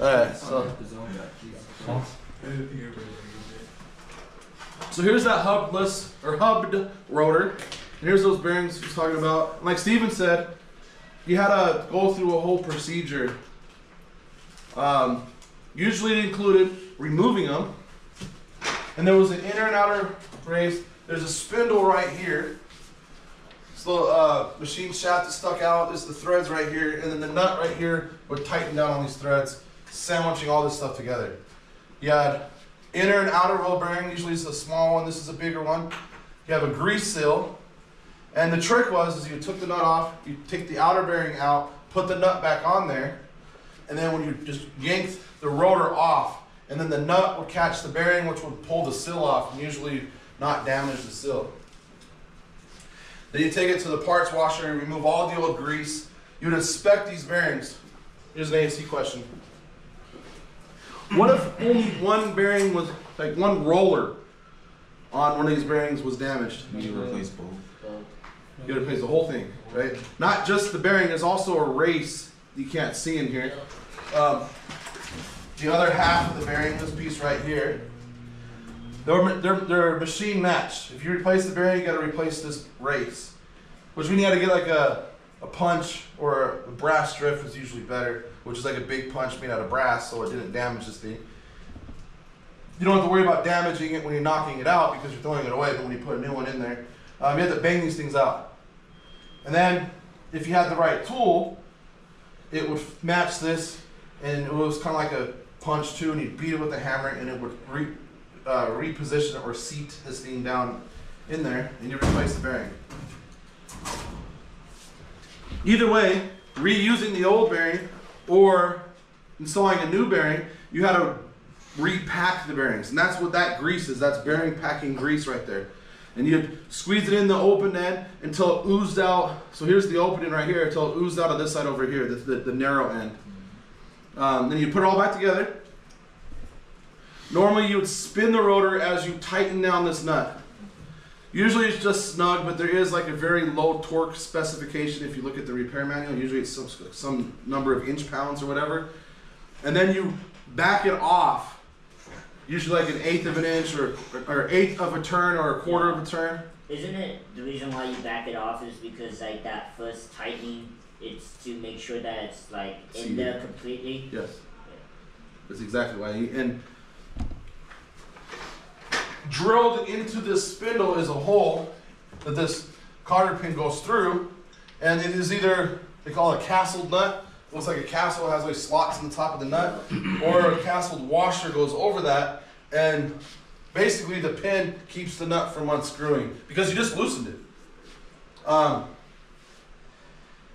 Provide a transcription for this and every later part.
Alright, so So here's that hubless or hubbed rotor. And here's those bearings he's talking about. Like Steven said, you had to go through a whole procedure. Um, usually it included removing them. And there was an inner and outer brace. There's a spindle right here. This little uh, machine shaft that stuck out. There's the threads right here. And then the nut right here would tighten down on these threads, sandwiching all this stuff together. You had inner and outer roll bearing. Usually it's a small one. This is a bigger one. You have a grease seal. And the trick was is you took the nut off, you take the outer bearing out, put the nut back on there, and then when you just yanked the rotor off, and then the nut would catch the bearing, which would pull the seal off and usually not damage the seal. Then you take it to the parts washer and remove all the old grease. You would inspect these bearings. Here's an ASE question. What if only one bearing was, like one roller on one of these bearings was damaged? You replace both. You gotta replace the whole thing, right? Not just the bearing, there's also a race you can't see in here. Um, the other half of the bearing, this piece right here, they're, they're, they're machine matched. If you replace the bearing, you gotta replace this race. Which means you gotta get like a, a punch or a brass drift is usually better, which is like a big punch made out of brass so it didn't damage this thing. You don't have to worry about damaging it when you're knocking it out because you're throwing it away, but when you put a new one in there, um, you have to bang these things out. And then, if you had the right tool, it would match this, and it was kind of like a punch too, and you'd beat it with a hammer, and it would re, uh, reposition or seat this thing down in there, and you replace the bearing. Either way, reusing the old bearing or installing a new bearing, you had to repack the bearings, and that's what that grease is. That's bearing packing grease right there and you'd squeeze it in the open end until it oozed out. So here's the opening right here until it oozed out of this side over here, the, the, the narrow end. Um, then you put it all back together. Normally you would spin the rotor as you tighten down this nut. Usually it's just snug, but there is like a very low torque specification if you look at the repair manual. Usually it's some, some number of inch pounds or whatever. And then you back it off usually like an eighth of an inch or or eighth of a turn or a quarter of a turn. Isn't it the reason why you back it off is because like that first tightening, it's to make sure that it's like in there completely. Yes, that's exactly why. And drilled into this spindle is a hole that this cotter pin goes through, and it is either they call it a castled nut looks like a castle has like slots in the top of the nut, or a castled washer goes over that, and basically the pin keeps the nut from unscrewing because you just loosened it. Um,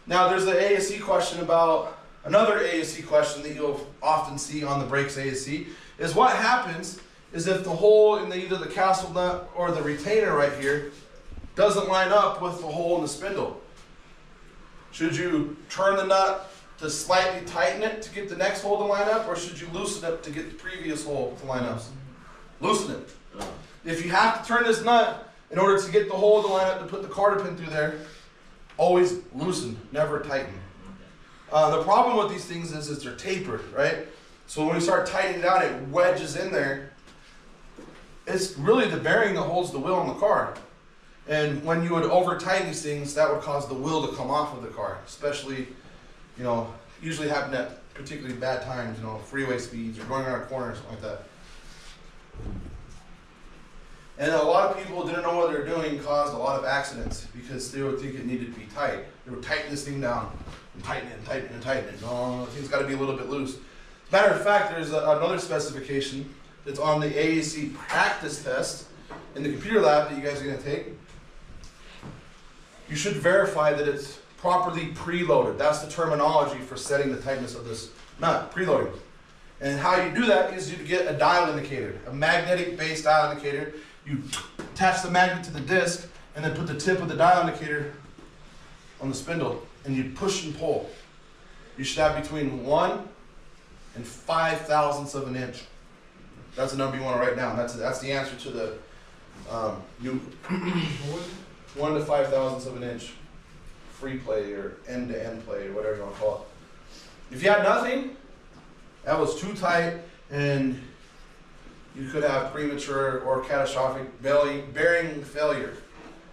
now there's the ASE question about another ASE question that you'll often see on the brakes ASE is what happens is if the hole in the, either the castle nut or the retainer right here doesn't line up with the hole in the spindle. Should you turn the nut to slightly tighten it to get the next hole to line up, or should you loosen it to get the previous hole to line up? Loosen it. If you have to turn this nut in order to get the hole to line up to put the cotter pin through there, always loosen, never tighten. Uh, the problem with these things is, is they're tapered, right? So when we start tightening down, it wedges in there. It's really the bearing that holds the wheel on the car. And when you would over tighten these things, that would cause the wheel to come off of the car, especially you know, usually happen at particularly bad times, you know, freeway speeds or going around a corner or something like that. And a lot of people didn't know what they were doing caused a lot of accidents because they would think it needed to be tight. They would tighten this thing down and tighten it and tighten it and tighten it. No, the thing's got to be a little bit loose. Matter of fact, there's a, another specification that's on the ASE practice test in the computer lab that you guys are going to take. You should verify that it's properly preloaded. That's the terminology for setting the tightness of this nut, preloading. And how you do that is you get a dial indicator, a magnetic based dial indicator. You attach the magnet to the disc and then put the tip of the dial indicator on the spindle and you push and pull. You should have between one and five thousandths of an inch. That's the number you want to write down. That's, that's the answer to the um, new one to five thousandths of an inch free play or end to end play or whatever you want to call it. If you had nothing, That was too tight, and you could have premature or catastrophic belly bearing failure.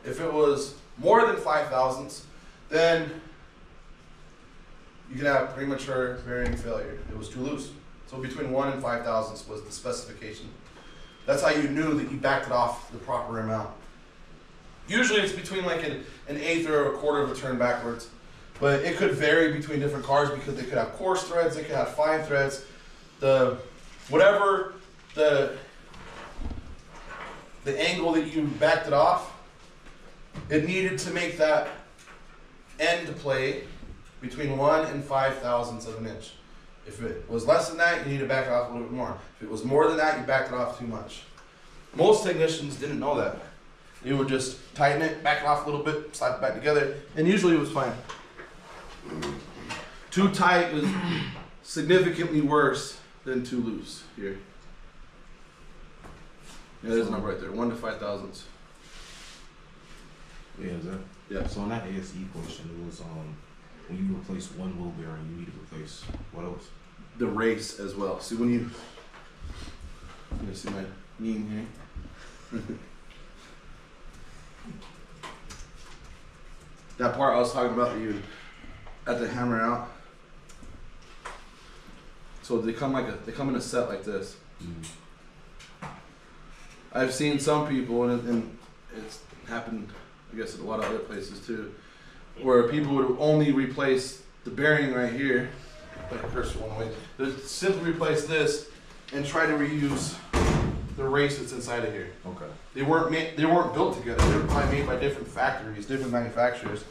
If it was more than five thousandths, then you could have premature bearing failure. It was too loose. So between one and five thousandths was the specification. That's how you knew that you backed it off the proper amount. Usually it's between like an, an eighth or a quarter of a turn backwards. But it could vary between different cars because they could have coarse threads, they could have fine threads. The whatever the the angle that you backed it off, it needed to make that end play between one and five thousandths of an inch. If it was less than that, you need to back it off a little bit more. If it was more than that, you backed it off too much. Most technicians didn't know that. They would just tighten it, back it off a little bit, slap it back together, and usually it was fine. Too tight was significantly worse than too loose here. Yeah, there's a number right there, one to five thousandths. Yeah, is that? Yeah. So on that ASE question, it was um when you replace one wheel bearing, you need to replace what else? The race as well. See when you, you see my meme here. that part I was talking about that you had to hammer out. So they come like a they come in a set like this. Mm. I've seen some people, and, and it's happened, I guess, in a lot of other places too, where people would only replace the bearing right here, like a cursor one way. They simply replace this and try to reuse the race that's inside of here. Okay. They weren't made, they weren't built together. They were probably made by different factories, different manufacturers,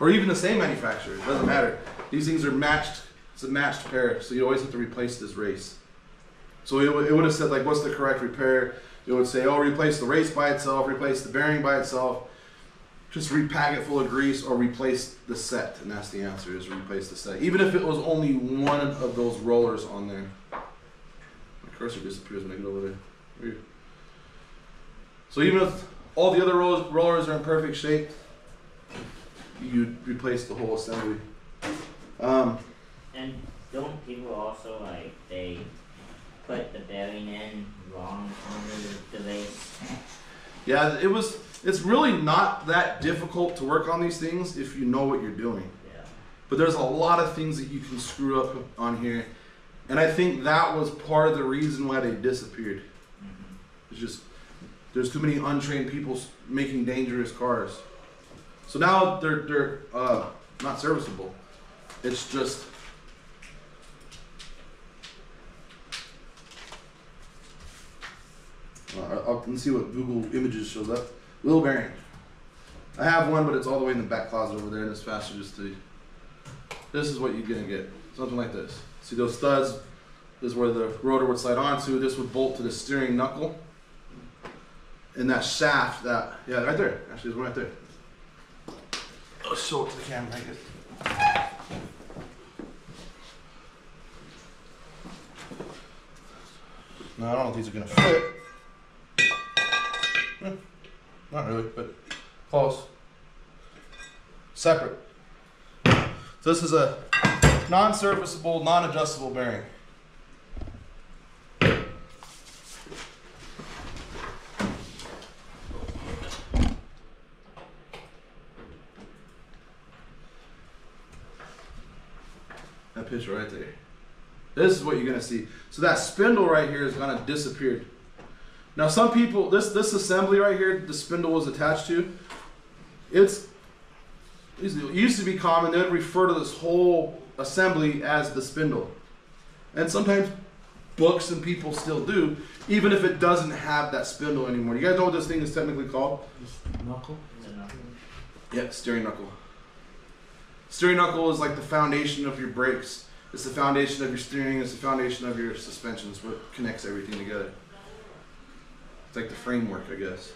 or even the same manufacturer. It doesn't matter. These things are matched. It's a matched pair, so you always have to replace this race. So it, would- it would have said like, what's the correct repair? It would say, oh, replace the race by itself, replace the bearing by itself, just repack it full of grease, or replace the set. And that's the answer: is replace the set. Even if it was only one of those rollers on there. My cursor disappears when I get over there. Weird. So even if all the other rollers, rollers are in perfect shape, you replace the whole assembly. Um, And don't people also like they put the bearing in wrong on the, race? yeah, it was. It's really not that difficult to work on these things if you know what you're doing. Yeah. But there's a lot of things that you can screw up on here, and I think that was part of the reason why they disappeared. hmm It's just there's too many untrained people making dangerous cars. So now they're they're uh, not serviceable. It's just uh, I'll, I'll let's see what Google Images shows up. Wheel bearing. I have one, but it's all the way in the back closet over there, and it's faster just to. This is what you're gonna get. Something like this. See those studs? This is where the rotor would slide onto. This would bolt to the steering knuckle. And that shaft, that yeah, right there. Actually, it's right there. I'll show it to the camera. I guess. No, I don't know if these are gonna fit. Not really, but close. Separate. So this is a non-serviceable, non-adjustable bearing. That picture right there. This is what you're gonna see. So that spindle right here is gonna disappear. Now some people, this this assembly right here, the spindle was attached to, it's it used to be common. They'd refer to this whole assembly as the spindle, and sometimes books and people still do, even if it doesn't have that spindle anymore. You guys know what this thing is technically called? Knuckle. Knuckle. Yeah, steering knuckle. Steering knuckle is like the foundation of your brakes. It's the foundation of your steering. It's the foundation of your suspension. It's what connects everything together. It's like the framework, I guess.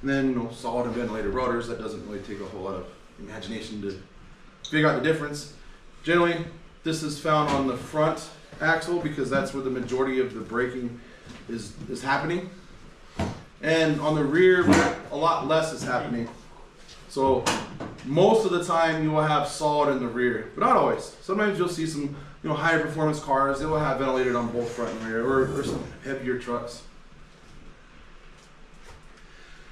And then, you know, solid and ventilated rotors. That doesn't really take a whole lot of imagination to figure out the difference. Generally, this is found on the front axle because that's where the majority of the braking is is happening. And on the rear, a lot less is happening. So most of the time you will have solid in the rear, but not always. Sometimes you'll see some you know, higher performance cars, they will have ventilated on both front and rear, or, or some heavier trucks.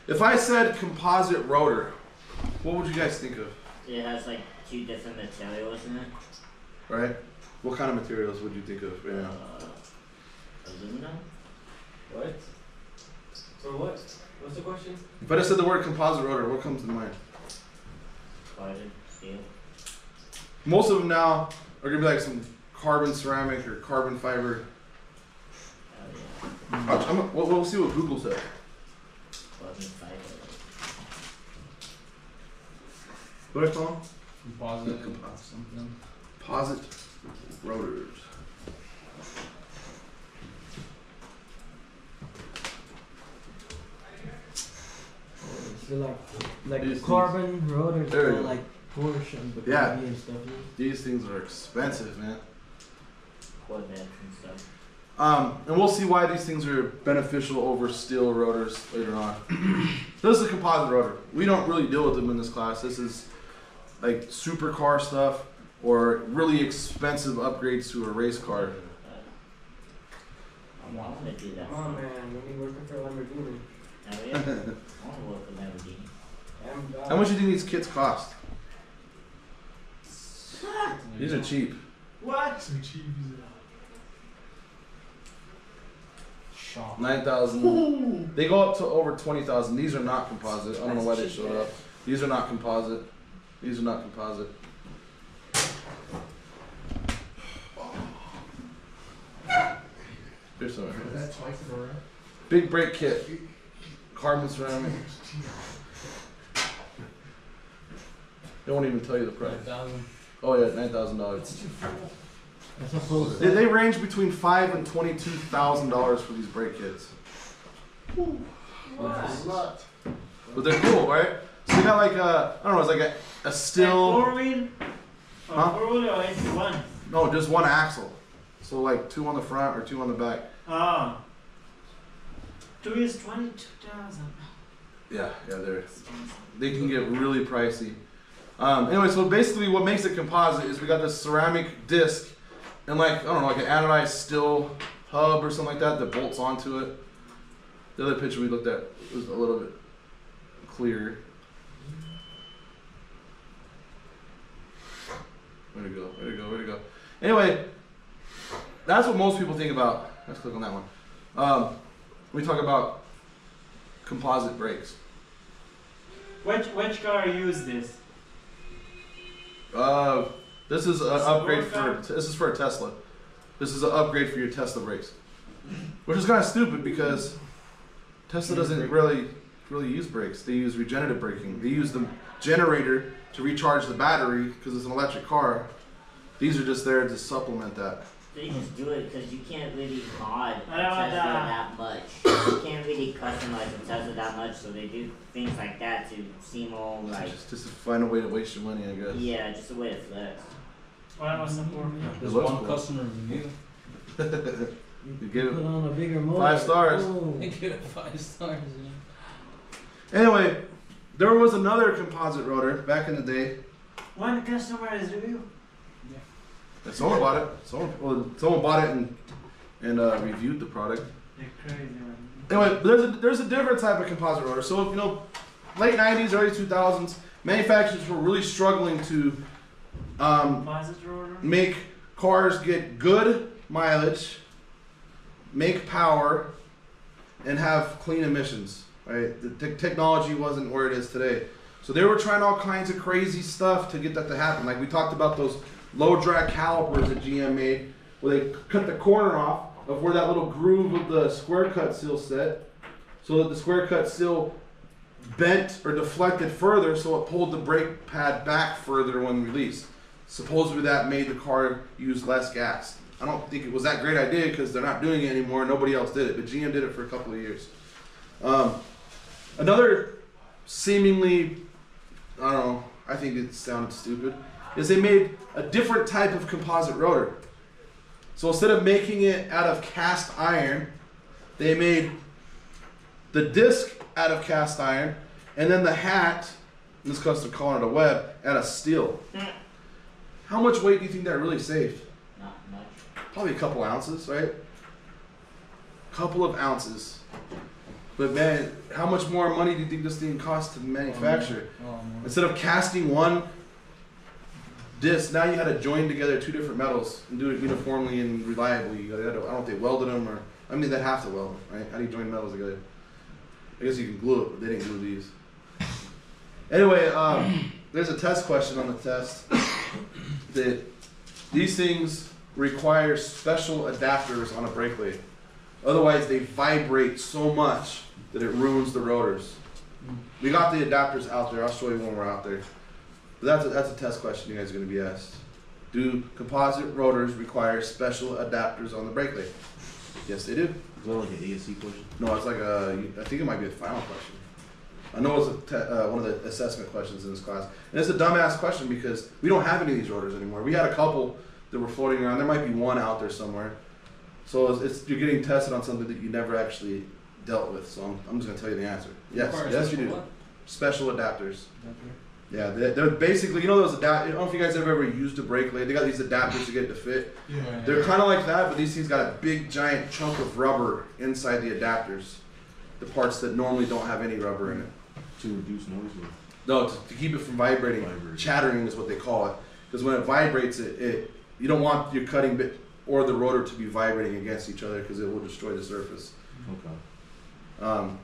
If I said composite rotor, what would you guys think of? It has like two different materials in it. Right? What kind of materials would you think of right now? Uh, aluminum. What? For what? What's the question? If I just said the word composite rotor, what comes to mind? Carbon, steel. Most of them now are gonna be like some carbon ceramic or carbon fiber. Oh yeah. I'm, gonna- we'll, we'll see what Google says. Carbon fiber. What do I call? Composite. Composite. Something. Composite rotors. So like, like These the carbon rotors There you for go. like Porsche and Bugatti Yeah. and stuff. yeah. These things are expensive, man. Corvettes and stuff. Um, and we'll see why these things are beneficial over steel rotors later on. this is a composite rotor. We don't really deal with them in this class. This is like supercar stuff or really expensive upgrades to a race car. I want to do that. Oh man, when you working for Lamborghini. Oh yeah. I want to work with Lamborghini. How much do you think these kits cost? These are cheap. What? So cheap is it? Shop. Nine thousand. They go up to over twenty thousand. These are not composite. I don't know why they showed up. These are not composite. These are not composite. Here's some. That's twice for. Big brake kit. Carbon ceramic. They won't even tell you the price. Oh yeah, nine thousand dollars. They, they range between five and twenty-two thousand dollars for these brake kits. What? But they're cool, right? So you got like a, I don't know, it's like a, a still. Four wheel? Or Huh? Four wheel or it's one? No, just one axle. So like two on the front or two on the back. Ah. Two is 22,000. Yeah, yeah, they're they can get really pricey. Um, anyway, so basically, what makes it composite is we got this ceramic disc and like I don't know, like an anodized steel hub or something like that that bolts onto it. The other picture we looked at was a little bit clearer. Way to go! Way to go! Way to go! Anyway, that's what most people think about. Let's click on that one. Um, we talk about composite brakes. Which, which car use this? Uh, this is an upgrade for this is for a Tesla. This is an upgrade for your Tesla brakes, which is kind of stupid because Tesla doesn't really really use brakes. They use regenerative braking. They use the generator to recharge the battery because it's an electric car. These are just there to supplement that. They just do it because you can't really mod a I Tesla that. that much. You can't really customize a Tesla that much, so they do things like that to seem all like, Just, just to find a way to waste your money, I guess. yeah, just a way to flex. What was the four? There's one cool. customer review. You give Put on a bigger motor. Five stars. Oh. They give it five stars. Yeah. Anyway, there was another composite rotor back in the day. One customer is review. And someone bought it. Someone, well, someone bought it and and uh, reviewed the product. They're crazy, man. Anyway, there's a there's a different type of composite rotor. So you know, late '90s, early 2000s, manufacturers were really struggling to um, make cars get good mileage, make power, and have clean emissions. Right? The te- technology wasn't where it is today. So they were trying all kinds of crazy stuff to get that to happen. Like we talked about those low drag calipers that GM made, where they cut the corner off of where that little groove of the square cut seal set, so that the square cut seal bent or deflected further, so it pulled the brake pad back further when released. Supposedly that made the car use less gas. I don't think it was that great idea because they're not doing it anymore. Nobody else did it, but GM did it for a couple of years. Um, another seemingly, I don't know, I think it sounded stupid, is they made a different type of composite rotor. So instead of making it out of cast iron, they made the disc out of cast iron, and then the hat, this they're calling it a web, out of steel. How much weight do you think that really saved? Not much. probably a couple ounces, right? Couple of ounces. But man, how much more money do you think this thing costs to manufacture? Oh, man. Instead of casting one disc, now you had to join together two different metals and do it uniformly and reliably. You gotta- I don't know if they welded them or I mean they have to weld them, right? How do you join metals together? I guess you can glue it, but they didn't glue these. Anyway, um, there's a test question on the test that these things require special adapters on a brake lathe. Otherwise, they vibrate so much that it ruins the rotors. Hmm. We got the adapters out there. I'll show you when we're out there. But that's a, that's a test question you guys are going to be asked. Do composite rotors require special adapters on the brake lathe? Yes, they do. Is that like an ASE question? No, it's like a. I think it might be a final question. I know it's uh, one of the assessment questions in this class, and it's a dumbass question because we don't have any of these rotors anymore. We had a couple that were floating around. There might be one out there somewhere. So it's, it's you're getting tested on something that you never actually dealt with. So I'm, I'm just gonna tell you the answer. Yes, yes, you do. Special adapters. Adapter. Yeah, they're, they're basically you know those adapt. I don't know if you guys have ever used a brake lathe. They got these adapters to get it to fit. Yeah. They're kind of like that, but these things got a big giant chunk of rubber inside the adapters. The parts that normally don't have any rubber in it. To reduce noise No, to, to keep it from vibrating. Vibrating. Chattering is what they call it. Because when it vibrates, it, it you don't want your cutting bit or the rotor to be vibrating against each other because it will destroy the surface. Okay. Um,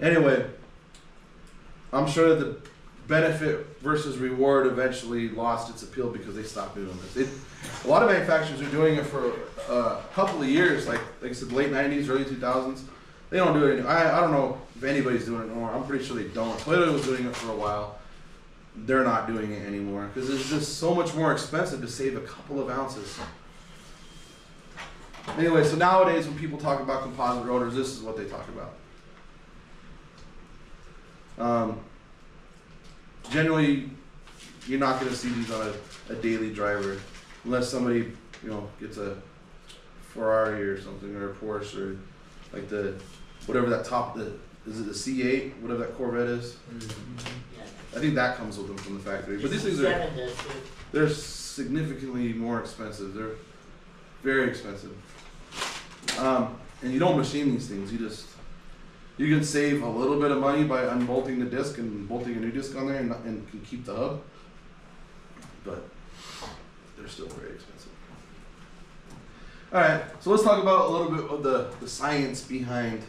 anyway, I'm sure that the benefit versus reward eventually lost its appeal because they stopped doing this. It, a lot of manufacturers are doing it for a couple of years, like like I said, late '90s, early 2000s. They don't do it. Any, I I don't know if anybody's doing it anymore. I'm pretty sure they don't. Toyota was doing it for a while. They're not doing it anymore because it's just so much more expensive to save a couple of ounces. Anyway, so nowadays when people talk about composite rotors, this is what they talk about. Um, generally, you're not going to see these on a, a daily driver unless somebody, you know, gets a Ferrari or something or a Porsche or like the whatever that top the is it the C8 whatever that Corvette is. Yeah. I think that comes with them from the factory. But these things are Seven does too. they're significantly more expensive. They're very expensive. Um, and you don't machine these things. You just you can save a little bit of money by unbolting the disc and bolting a new disc on there, and, and can keep the hub. But they're still very expensive. All right, so let's talk about a little bit of the, the science behind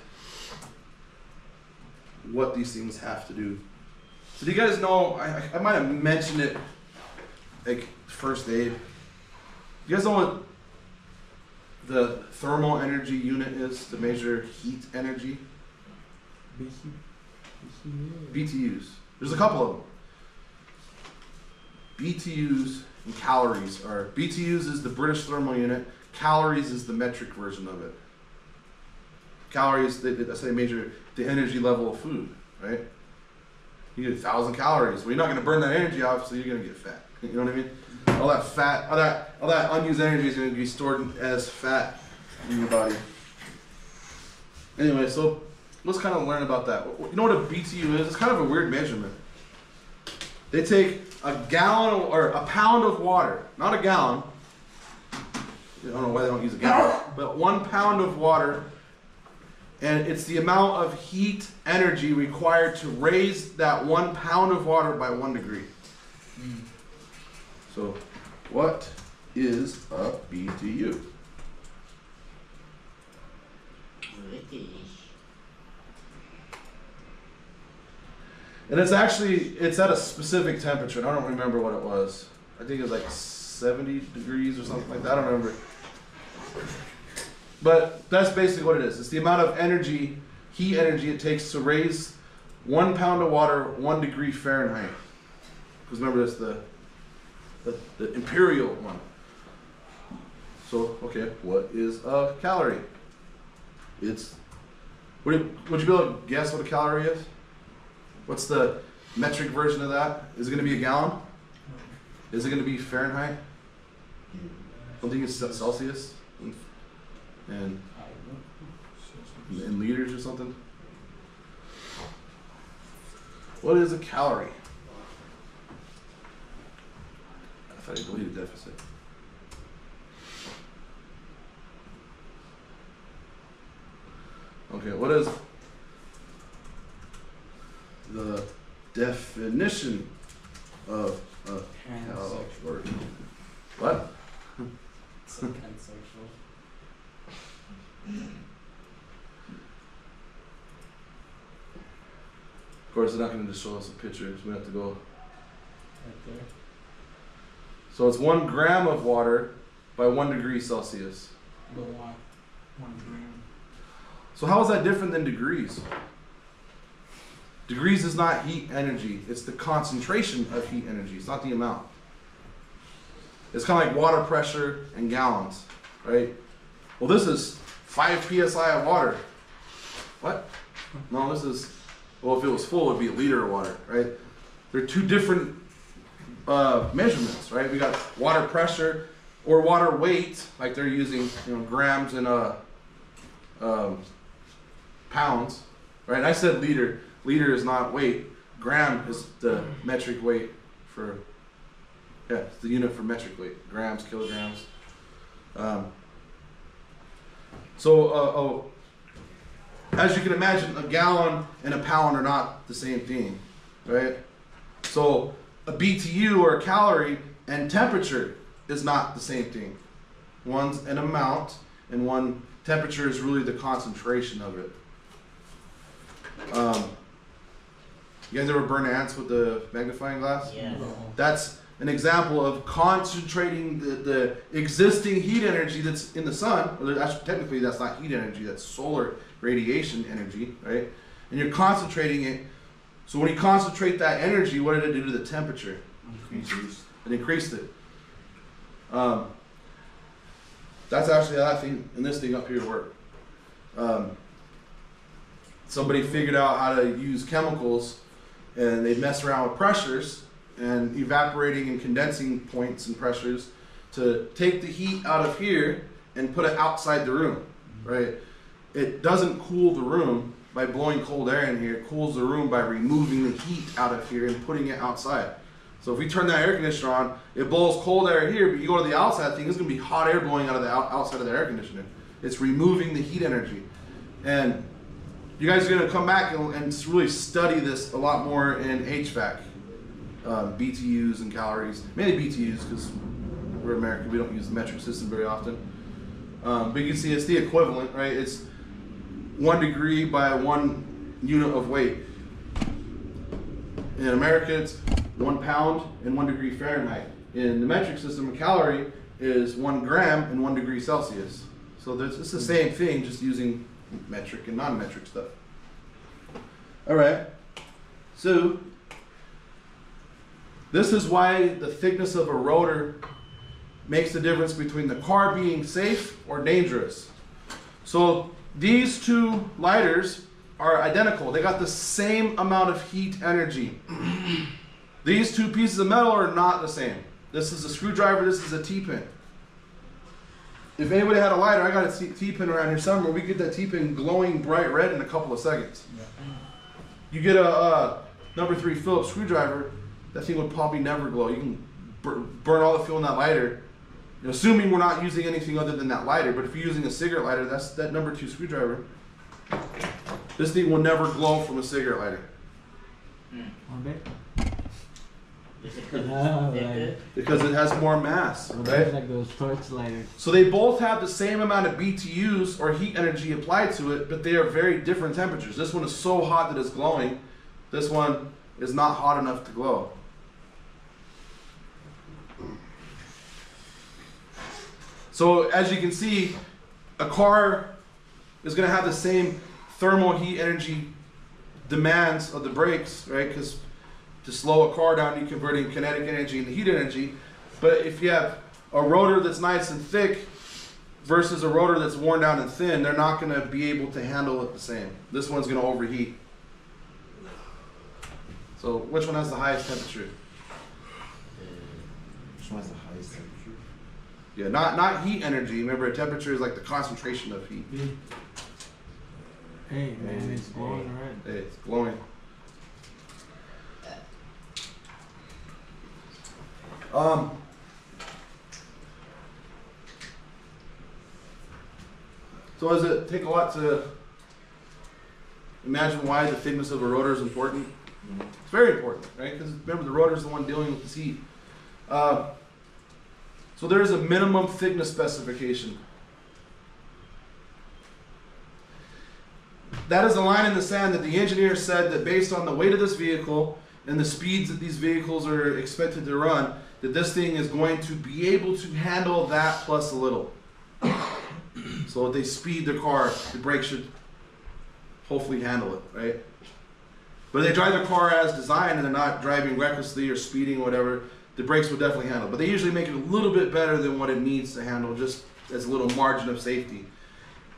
what these things have to do. So do you guys know? I, I- might have mentioned it like first aid. You guys know what the thermal energy unit is to measure heat energy? BTUs. There's a couple of them. BTUs and calories are BTUs is the British thermal unit. Calories is the metric version of it. Calories, that's how they measure the energy level of food, right? You get a thousand calories. Well, you're not going to burn that energy off, so you're going to get fat. You know what I mean? All that fat, all that, all that unused energy is going to be stored as fat in your body. Anyway, so let's kind of learn about that. You know what a BTU is? It's kind of a weird measurement. They take a gallon or a pound of water, not a gallon. I don't know why they don't use a gallon, but one pound of water, and it's the amount of heat energy required to raise that one pound of water by one degree. So, what is a BTU? And it's actually it's at a specific temperature. And I don't remember what it was. I think it was like 70 degrees or something like that. I don't remember. But that's basically what it is. It's the amount of energy, heat energy it takes to raise one pound of water one degree Fahrenheit. Because remember, that's the, the the imperial one. So okay, what is a calorie? It's would it, would you be able to guess what a calorie is? What's the metric version of that? Is it going to be a gallon? Is it going to be Fahrenheit? Don't think it's Celsius and in liters or something. What is a calorie? I thought I a deficit. Okay, what is the definition of they're not going to just show us a picture, so we have to go. Right there. So it's one gram of water by one degree Celsius. But why? One gram. So how is that different than degrees? Degrees is not heat energy; it's the concentration of heat energy. It's not the amount. It's kind of like water pressure and gallons, right? Well, this is five psi of water. What? No, this is. Well, if it was full, it'd be a liter of water, right? They're two different uh, measurements, right? We got water pressure or water weight, like they're using, you know, grams and uh, um, pounds, right? And I said liter. Liter is not weight. Gram is the metric weight for, yeah, it's the unit for metric weight. Grams, kilograms. Um, so, uh, oh, as you can imagine, a gallon and a pound are not the same thing, right? So, a BTU or a calorie and temperature is not the same thing. One's an amount, and one temperature is really the concentration of it. Um, you guys ever burn ants with the magnifying glass? Yeah. That's an example of concentrating the, the existing heat energy that's in the sun. Or actually, technically, that's not heat energy, that's solar radiation energy, right? And you're concentrating it. So when you concentrate that energy, what did it do to the temperature? Increase. It increased it. Um, that's actually how that thing and this thing up here work. Um, somebody figured out how to use chemicals and they mess around with pressures and evaporating and condensing points and pressures to take the heat out of here and put it outside the room, right? It doesn't cool the room by blowing cold air in here. It cools the room by removing the heat out of here and putting it outside. So if we turn that air conditioner on, it blows cold air here, but you go to the outside thing, it's gonna be hot air blowing out of the outside of the air conditioner. It's removing the heat energy. And you guys are gonna come back and, and really study this a lot more in HVAC, um, BTUs and calories, mainly BTUs because we're American, we don't use the metric system very often. Um, but you can see it's the equivalent, right? It's one degree by one unit of weight. In America, it's one pound and one degree Fahrenheit. In the metric system, a calorie is one gram and one degree Celsius. So it's the same thing, just using metric and non-metric stuff. All right. So this is why the thickness of a rotor makes the difference between the car being safe or dangerous. So these two lighters are identical. They got the same amount of heat energy. These two pieces of metal are not the same. This is a screwdriver, this is a T-pin. If anybody had a lighter, I got a T-pin around here somewhere, we get that T-pin glowing bright red in a couple of seconds. You get a uh, number three Phillips screwdriver, that thing would probably never glow. You can bur- burn all the fuel in that lighter, assuming we're not using anything other than that lighter. But if you're using a cigarette lighter, that's that number two screwdriver. This thing will never glow from a cigarette lighter hmm. Is it 'cause it's thicker? right. because it has more mass, Right? right? like those torch lighters. So they both have the same amount of BTUs or heat energy applied to it, but they are very different temperatures. This one is so hot that it's glowing. This one is not hot enough to glow. So as you can see, a car is going to have the same thermal heat energy demands of the brakes, right? Because to slow a car down, you're converting kinetic energy into heat energy. But if you have a rotor that's nice and thick versus a rotor that's worn down and thin, they're not going to be able to handle it the same. This one's going to overheat. So which one has the highest temperature? Which one's the highest temperature? Yeah, not not heat energy. Remember, temperature is like the concentration of heat. Hey man, it's glowing red. Hey, it's glowing. Um. So does it take a lot to imagine why the thickness of a rotor is important? It's very important, right? Because remember, the rotor is the one dealing with this heat. Uh, so there is a minimum thickness specification. That is a line in the sand that the engineer said that based on the weight of this vehicle and the speeds that these vehicles are expected to run, that this thing is going to be able to handle that plus a little. so if they speed the car, the brakes should hopefully handle it, right? But they drive their car as designed and they're not driving recklessly or speeding or whatever, the brakes will definitely handle. But they usually make it a little bit better than what it needs to handle, just as a little margin of safety.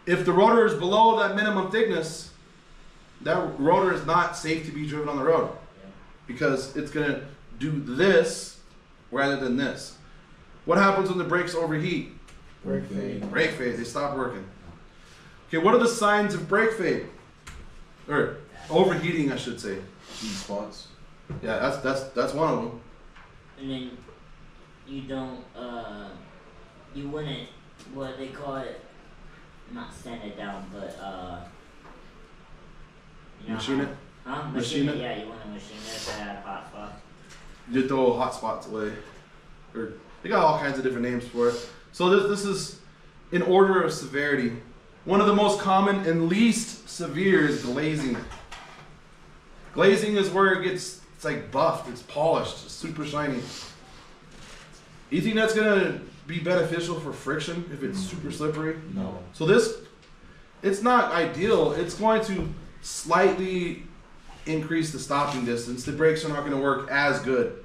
If the rotor is below that minimum thickness, that rotor is not safe to be driven on the road because it's gonna do this rather than this. What happens when the brakes overheat? Brake fade. Brake fade, they stop working. Okay, what are the signs of brake fade? Or overheating, I should say. Heat spots. Yeah, that's that's that's one of them. And then you don't, uh, you wouldn't, what they call it, not sand it down, but, uh, you know Machine how- it. Huh? Machine Machine, it? it? Yeah, you want to machine it to have hot spots. You throw hot spots away, or they got all kinds of different names for it. So this this is in order of severity. One of the most common and least severe is glazing. Glazing is where it gets it's like buffed, it's polished, it's super shiny. You think that's gonna be beneficial for friction if it's mm-hmm. super slippery? No. So this, it's not ideal. It's going to slightly increase the stopping distance. The brakes are not going to work as good.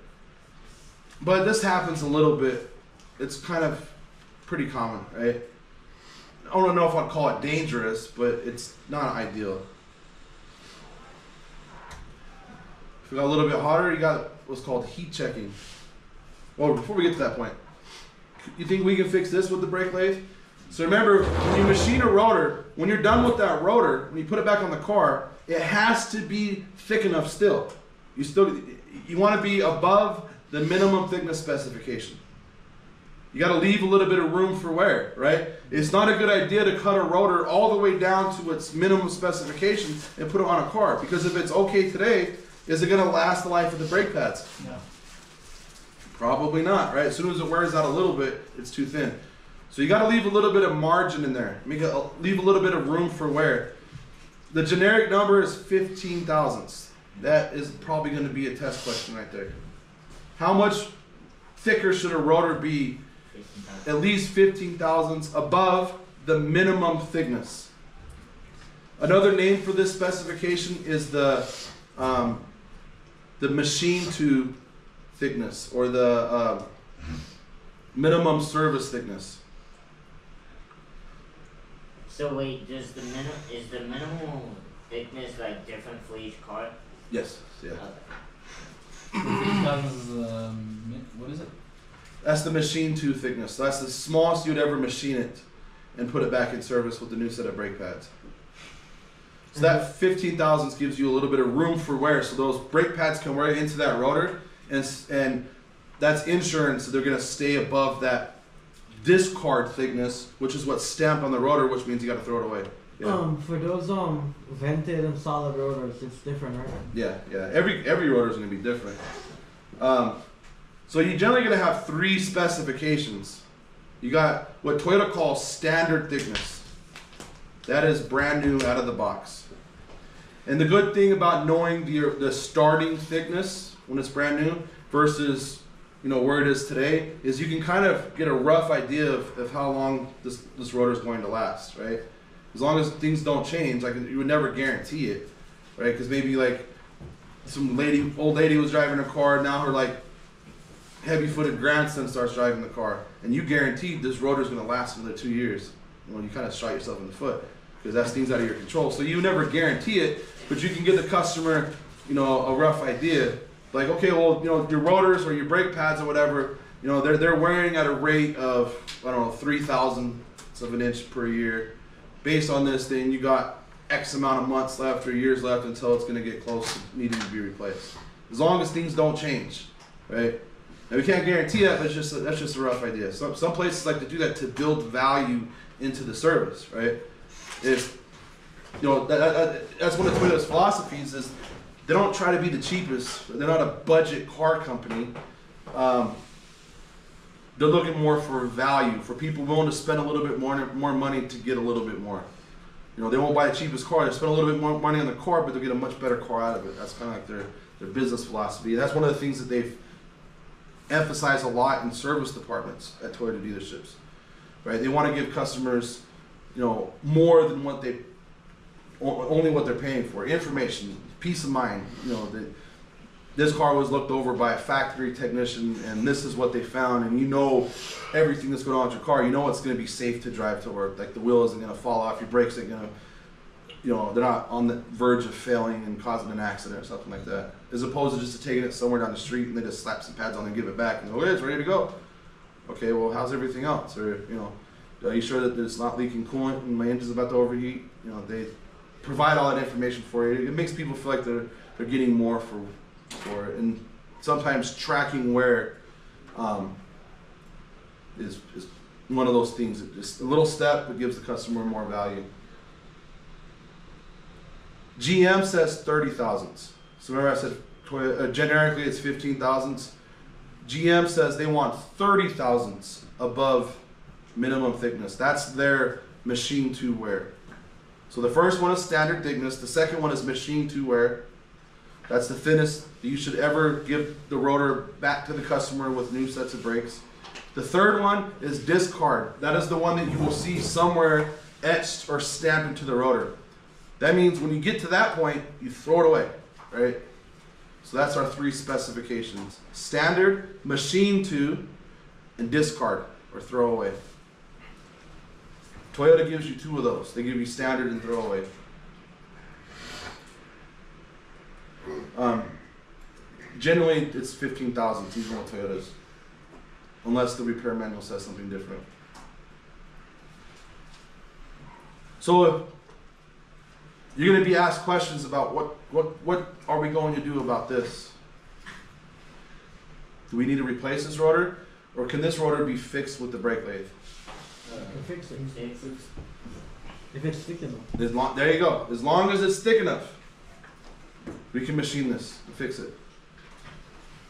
But this happens a little bit. It's kind of pretty common, right? I don't know if I'd call it dangerous, but it's not ideal. We got a little bit hotter, you got what's called heat checking. Well, before we get to that point, you think we can fix this with the brake lathe? So remember, when you machine a rotor, when you're done with that rotor, when you put it back on the car, it has to be thick enough still. You still you want to be above the minimum thickness specification. You got to leave a little bit of room for wear, right? It's not a good idea to cut a rotor all the way down to its minimum specification and put it on a car because if it's okay today, is it going to last the life of the brake pads? No. Probably not, right? As soon as it wears out a little bit, it's too thin. So you got to leave a little bit of margin in there. Make a, leave a little bit of room for wear. The generic number is 15 thousandths. That is probably going to be a test question right there. How much thicker should a rotor be? At least 15 thousandths above the minimum thickness. Another name for this specification is the um, the machine to thickness or the uh, minimum service thickness. So wait, does the minimum, is the minimal thickness like different for each car? Yes. Yeah. Okay. That um, what is it? That's the machine to thickness. That's the smallest you'd ever machine it and put it back in service with the new set of brake pads. So that 15 thousandths gives you a little bit of room for wear. So those brake pads can wear into that rotor and, and that's insurance. So they're going to stay above that discard thickness, which is what's stamped on the rotor, which means you got to throw it away. Yeah. Um, for those um vented and solid rotors, it's different, right? Yeah, yeah. Every every rotor is going to be different. Um, so you're generally going to have three specifications. You got what Toyota calls standard thickness. That is brand new out of the box. And the good thing about knowing the the starting thickness when it's brand new versus you know where it is today is you can kind of get a rough idea of, of how long this this rotor is going to last, right? As long as things don't change, like you would never guarantee it, right? Because maybe like some lady, old lady was driving a car. Now her like heavy-footed grandson starts driving the car, and you guaranteed this rotor is going to last another two years. Well, you kind of shot yourself in the foot because that's things out of your control. So you never guarantee it, but you can give the customer, you know, a rough idea. Like, okay, well, you know, your rotors or your brake pads or whatever, you know, they're they're wearing at a rate of I don't know three thousandths of an inch per year. Based on this thing, you got X amount of months left or years left until it's going to get close to needing to be replaced. As long as things don't change, right? And we can't guarantee that, but it's just a, that's just a rough idea. Some some places like to do that to build value into the service, right? If you know, that, that, that- that's one of Toyota's philosophies is they don't try to be the cheapest. They're not a budget car company. Um, they're looking more for value, for people willing to spend a little bit more more money to get a little bit more. You know, they won't buy the cheapest car. They spend a little bit more money on the car, but they'll get a much better car out of it. That's kind of like their their business philosophy. That's one of the things that they've emphasized a lot in service departments at Toyota dealerships. Right? They want to give customers, you know, more than what they only what they're paying for. Information, peace of mind. You know that this car was looked over by a factory technician, and this is what they found, and you know everything that's going on with your car. You know it's going to be safe to drive to work. Like the wheel isn't going to fall off, your brakes aren't going to, you know, they're not on the verge of failing and causing an accident or something like that. As opposed to just taking it somewhere down the street and they just slap some pads on and give it back and go, "Okay, it's ready to go." Okay, well, how's everything else? Or you know, are you sure that it's not leaking coolant and my engine's about to overheat? You know, they provide all that information for you. It makes people feel like they're they're getting more for for it, and sometimes tracking wear um, is is one of those things that just a little step that gives the customer more value. GM says thirty thousandths. So remember I said uh, generically it's fifteen thousandths. GM says they want thirty thousandths above minimum thickness. That's their machine to wear. So the first one is standard thickness. The second one is machine to wear. That's the thinnest that you should ever give the rotor back to the customer with new sets of brakes. The third one is discard. That is the one that you will see somewhere etched or stamped into the rotor. That means when you get to that point, you throw it away, right? So that's our three specifications. Standard, machine to, and discard or throw away. Toyota gives you two of those. They give you standard and throwaway. Um, generally, it's fifteen thousand. Even with Toyotas, unless the repair manual says something different. So uh, you're going to be asked questions about what what what are we going to do about this? Do we need to replace this rotor, or can this rotor be fixed with the brake lathe? Can fix it. If it's thick enough. As long, there you go. As long as it's thick enough, we can machine this and fix it.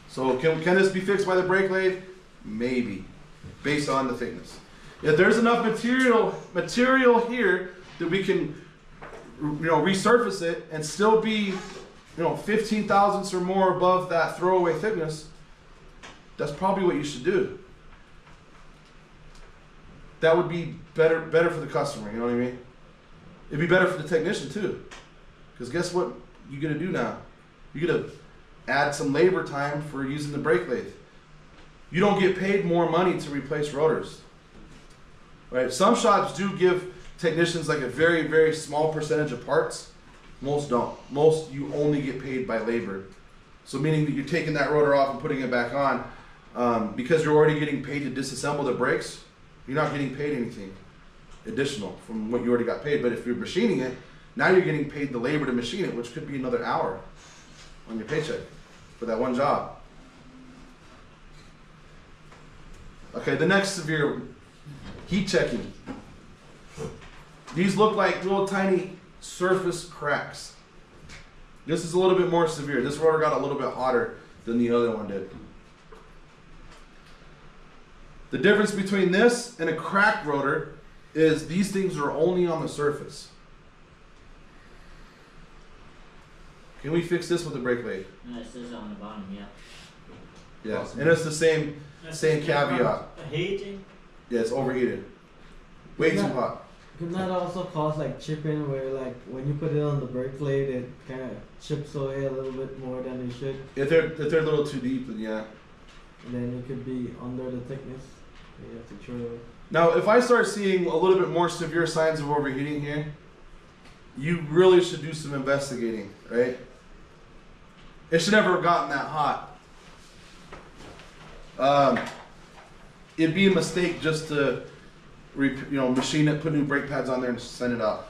So can, can this be fixed by the brake lathe? Maybe, based on the thickness. If there's enough material material here that we can, you know, resurface it and still be, you know, 15 thousandths or more above that throwaway thickness, that's probably what you should do. That would be better better for the customer. You know what I mean? It'd be better for the technician too. Because guess what you're gonna do now? You're gonna add some labor time for using the brake lathe. You don't get paid more money to replace rotors. Right? Some shops do give technicians like a very, very small percentage of parts. Most don't. Most you only get paid by labor. So meaning that you're taking that rotor off and putting it back on um, because you're already getting paid to disassemble the brakes. You're not getting paid anything additional from what you already got paid. But if you're machining it, now you're getting paid the labor to machine it, which could be another hour on your paycheck for that one job. Okay, the next severe heat checking. These look like little tiny surface cracks. This is a little bit more severe. This rotor got a little bit hotter than the other one did. The difference between this and a cracked rotor is these things are only on the surface. Can we fix this with a brake lathe? No, it says on the bottom, yeah. Yes. And it's the same, same caveat. Heating? Yeah, it's overheated. Way too Yeah. hot. Could that also cause like chipping where like when you put it on the brake lathe it kind of chips away a little bit more than it should If they're if they're a little too deep, then yeah. and then it could be under the thickness. So you have to throw. Now, if I start seeing a little bit more severe signs of overheating here, you really should do some investigating, right? It should never have gotten that hot. Um, it'd be a mistake just to, you know, machine it, put new brake pads on there, and send it out.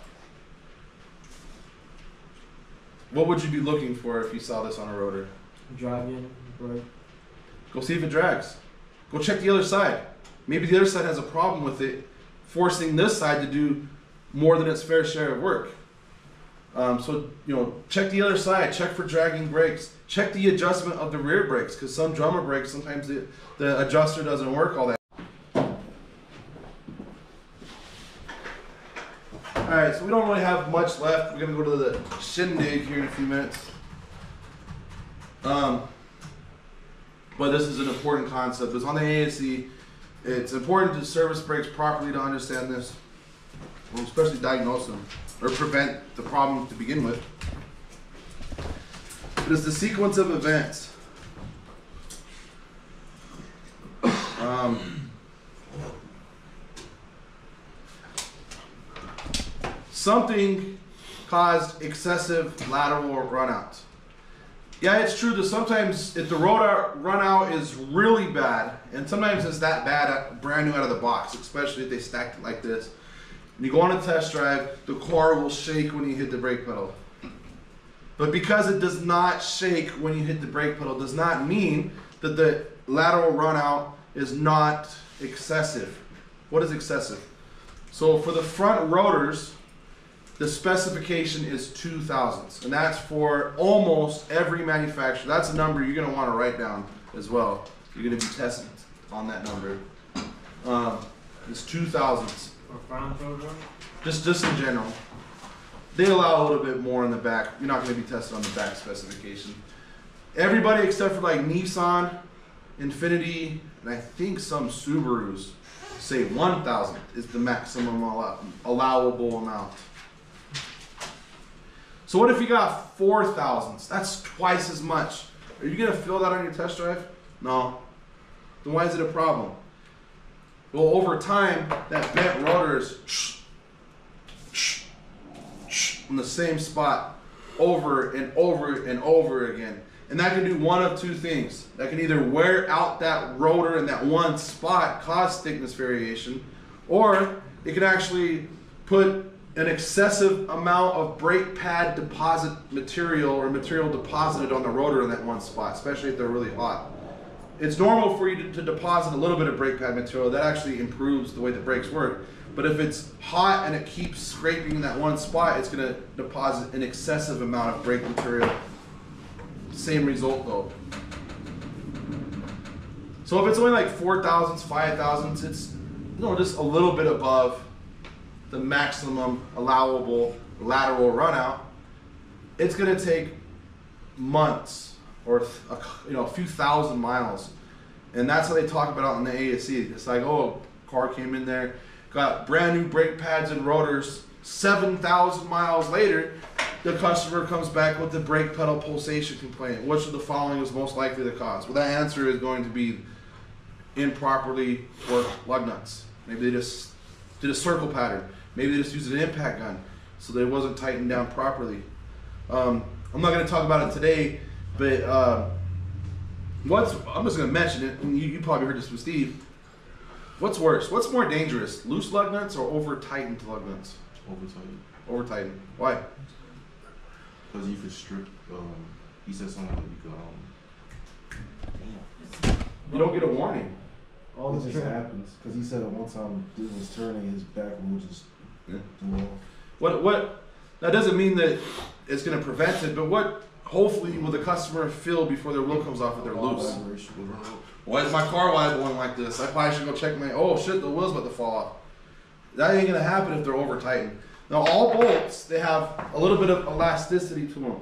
What would you be looking for if you saw this on a rotor? Dragging, brake. Go see if it drags. Go check the other side. Maybe the other side has a problem with it, forcing this side to do more than its fair share of work. Um, so you know, check the other side. Check for dragging brakes. Check the adjustment of the rear brakes because some drummer brakes sometimes the, the adjuster doesn't work all that. All right, so we don't really have much left. We're gonna go to the shindig here in a few minutes. Um, but this is an important concept. It's on the ASE. It's important to service brakes properly to understand this, especially diagnose them or prevent the problem to begin with. It is the sequence of events. Um, something caused excessive lateral runouts. Yeah, it's true that sometimes if the road out, run out is really bad, and sometimes it's that bad at, brand new out of the box, especially if they stacked it like this. When you go on a test drive, the car will shake when you hit the brake pedal. But because it does not shake when you hit the brake pedal, does not mean that the lateral run out is not excessive. What is excessive? So for the front rotors, the specification is two thousandths, and that's for almost every manufacturer. That's a number you're gonna want to write down as well. You're gonna be testing on that number. Um, it's two thousandths. For front rotor? Just just in general. They allow a little bit more in the back. You're not going to be tested on the back specification. Everybody except for like Nissan, Infiniti, and I think some Subarus say 1,000 is the maximum allow- allowable amount. So what if you got four thousandths? That's twice as much. Are you gonna feel that on your test drive? No. Then why is it a problem? Well, over time, that bent rotor is in the same spot over and over and over again. And that can do one of two things. That can either wear out that rotor in that one spot, cause thickness variation, or it can actually put an excessive amount of brake pad deposit material or material deposited on the rotor in that one spot, especially if they're really hot. It's normal for you to, to deposit a little bit of brake pad material. That actually improves the way the brakes work. But if it's hot and it keeps scraping in that one spot, it's going to deposit an excessive amount of brake material. Same result though. So if it's only like four thousandths, five thousandths, it's you know just a little bit above the maximum allowable lateral runout. It's going to take months or a, you know a few thousand miles, and that's how they talk about it on the ASE. It's like oh, car came in there, got brand new brake pads and rotors. Seven thousand miles later, the customer comes back with the brake pedal pulsation complaint. Which of the following is most likely the cause? Well, that answer is going to be improperly torqued lug nuts. Maybe they just did a circle pattern. Maybe they just used an impact gun, so that it wasn't tightened down properly. Um, I'm not going to talk about it today, but uh, what's I'm just going to mention it, you, you probably heard this from Steve. What's worse? What's more dangerous, loose lug nuts or over tightened lug nuts? Over time. Over tightened. Why? Because you could strip, um, he said something like you could, um, You don't get a warning. all It's this just happens. Because he said at one time, dude was turning his back and was just Yeah. What what? That doesn't mean that it's going to prevent it, but what? Hopefully, will the customer feel before their wheel comes off if they're loose? vibration will run out. Why is my car wide going like this? I probably should go check my. Oh shit, the wheel's about to fall off. That ain't gonna happen if they're over tightened. Now all bolts they have a little bit of elasticity to them,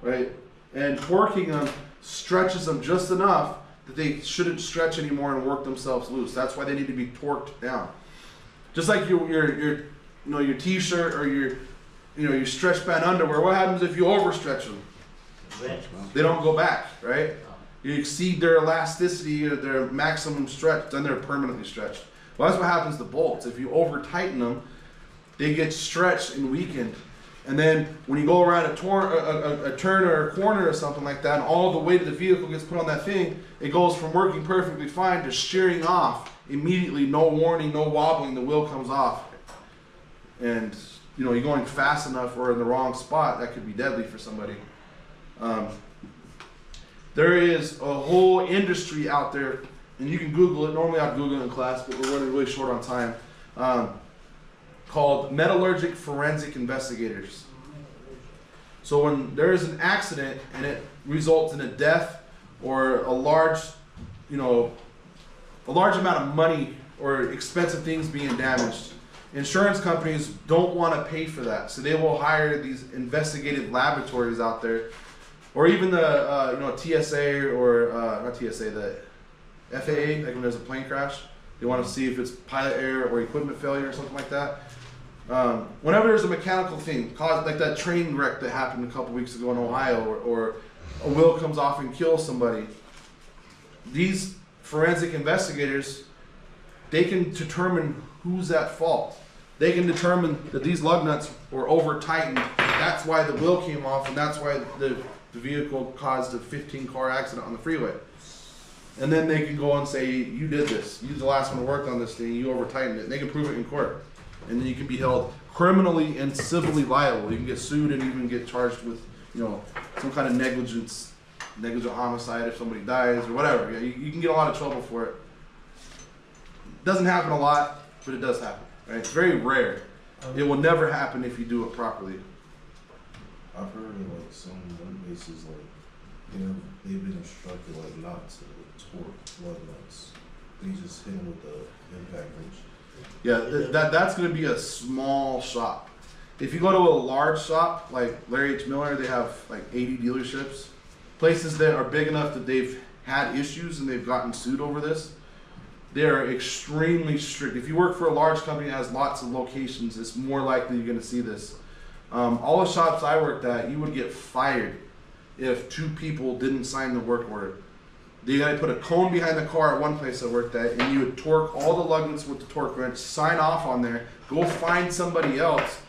right? And torquing them stretches them just enough that they shouldn't stretch anymore and work themselves loose. That's why they need to be torqued down. Just like your your your you know your t-shirt or your you know your stretch band underwear. What happens if you overstretch them? They don't go back, right? Oh. You exceed their elasticity or their maximum stretch, then they're permanently stretched. Well, that's what happens to bolts. If you over tighten them, they get stretched and weakened. And then when you go around a, tor- a, a, a turn or a corner or something like that, and all the weight of the vehicle gets put on that thing, it goes from working perfectly fine to shearing off immediately, no warning, no wobbling, the wheel comes off. And you know, you're going fast enough or in the wrong spot, that could be deadly for somebody. Um, there is a whole industry out there, and you can Google it. Normally, I'd Google it in class, but we're running really short on time. Um, called metallurgic forensic investigators. So when there is an accident and it results in a death or a large, you know, a large amount of money or expensive things being damaged, insurance companies don't want to pay for that. So they will hire these investigative laboratories out there, or even the uh, you know TSA or uh, not TSA, the FAA, like when there's a plane crash, they want to see if it's pilot error or equipment failure or something like that. Um, whenever there's a mechanical thing, cause like that train wreck that happened a couple weeks ago in Ohio, or, or a wheel comes off and kills somebody, these forensic investigators, they can determine who's at fault. They can determine that these lug nuts were over tightened. That's why the wheel came off, and that's why the, the vehicle caused a 15 car accident on the freeway. And then they can go and say, You did this. You're the last one to work on this thing. You over tightened it. And they can prove it in court. And then you can be held criminally and civilly liable. You can get sued and even get charged with, you know, some kind of negligence, negligent homicide if somebody dies or whatever. Yeah, you, you can get a lot of trouble for it. Doesn't happen a lot, but it does happen. Right? It's very rare. It will never happen if you do it properly. I've heard of like some places like you know they've been instructed like not to torque nuts. They just hit them with the impact wrench. Yeah, th- that that's going to be a small shop. If you go to a large shop like Larry H. Miller, they have like 80 dealerships, places that are big enough that they've had issues and they've gotten sued over this. They are extremely strict. If you work for a large company that has lots of locations, it's more likely you're going to see this. Um, all the shops I worked at, you would get fired if two people didn't sign the work order. They gotta put a cone behind the car at one place I worked at, and you would torque all the lug nuts with the torque wrench, sign off on there, go find somebody else,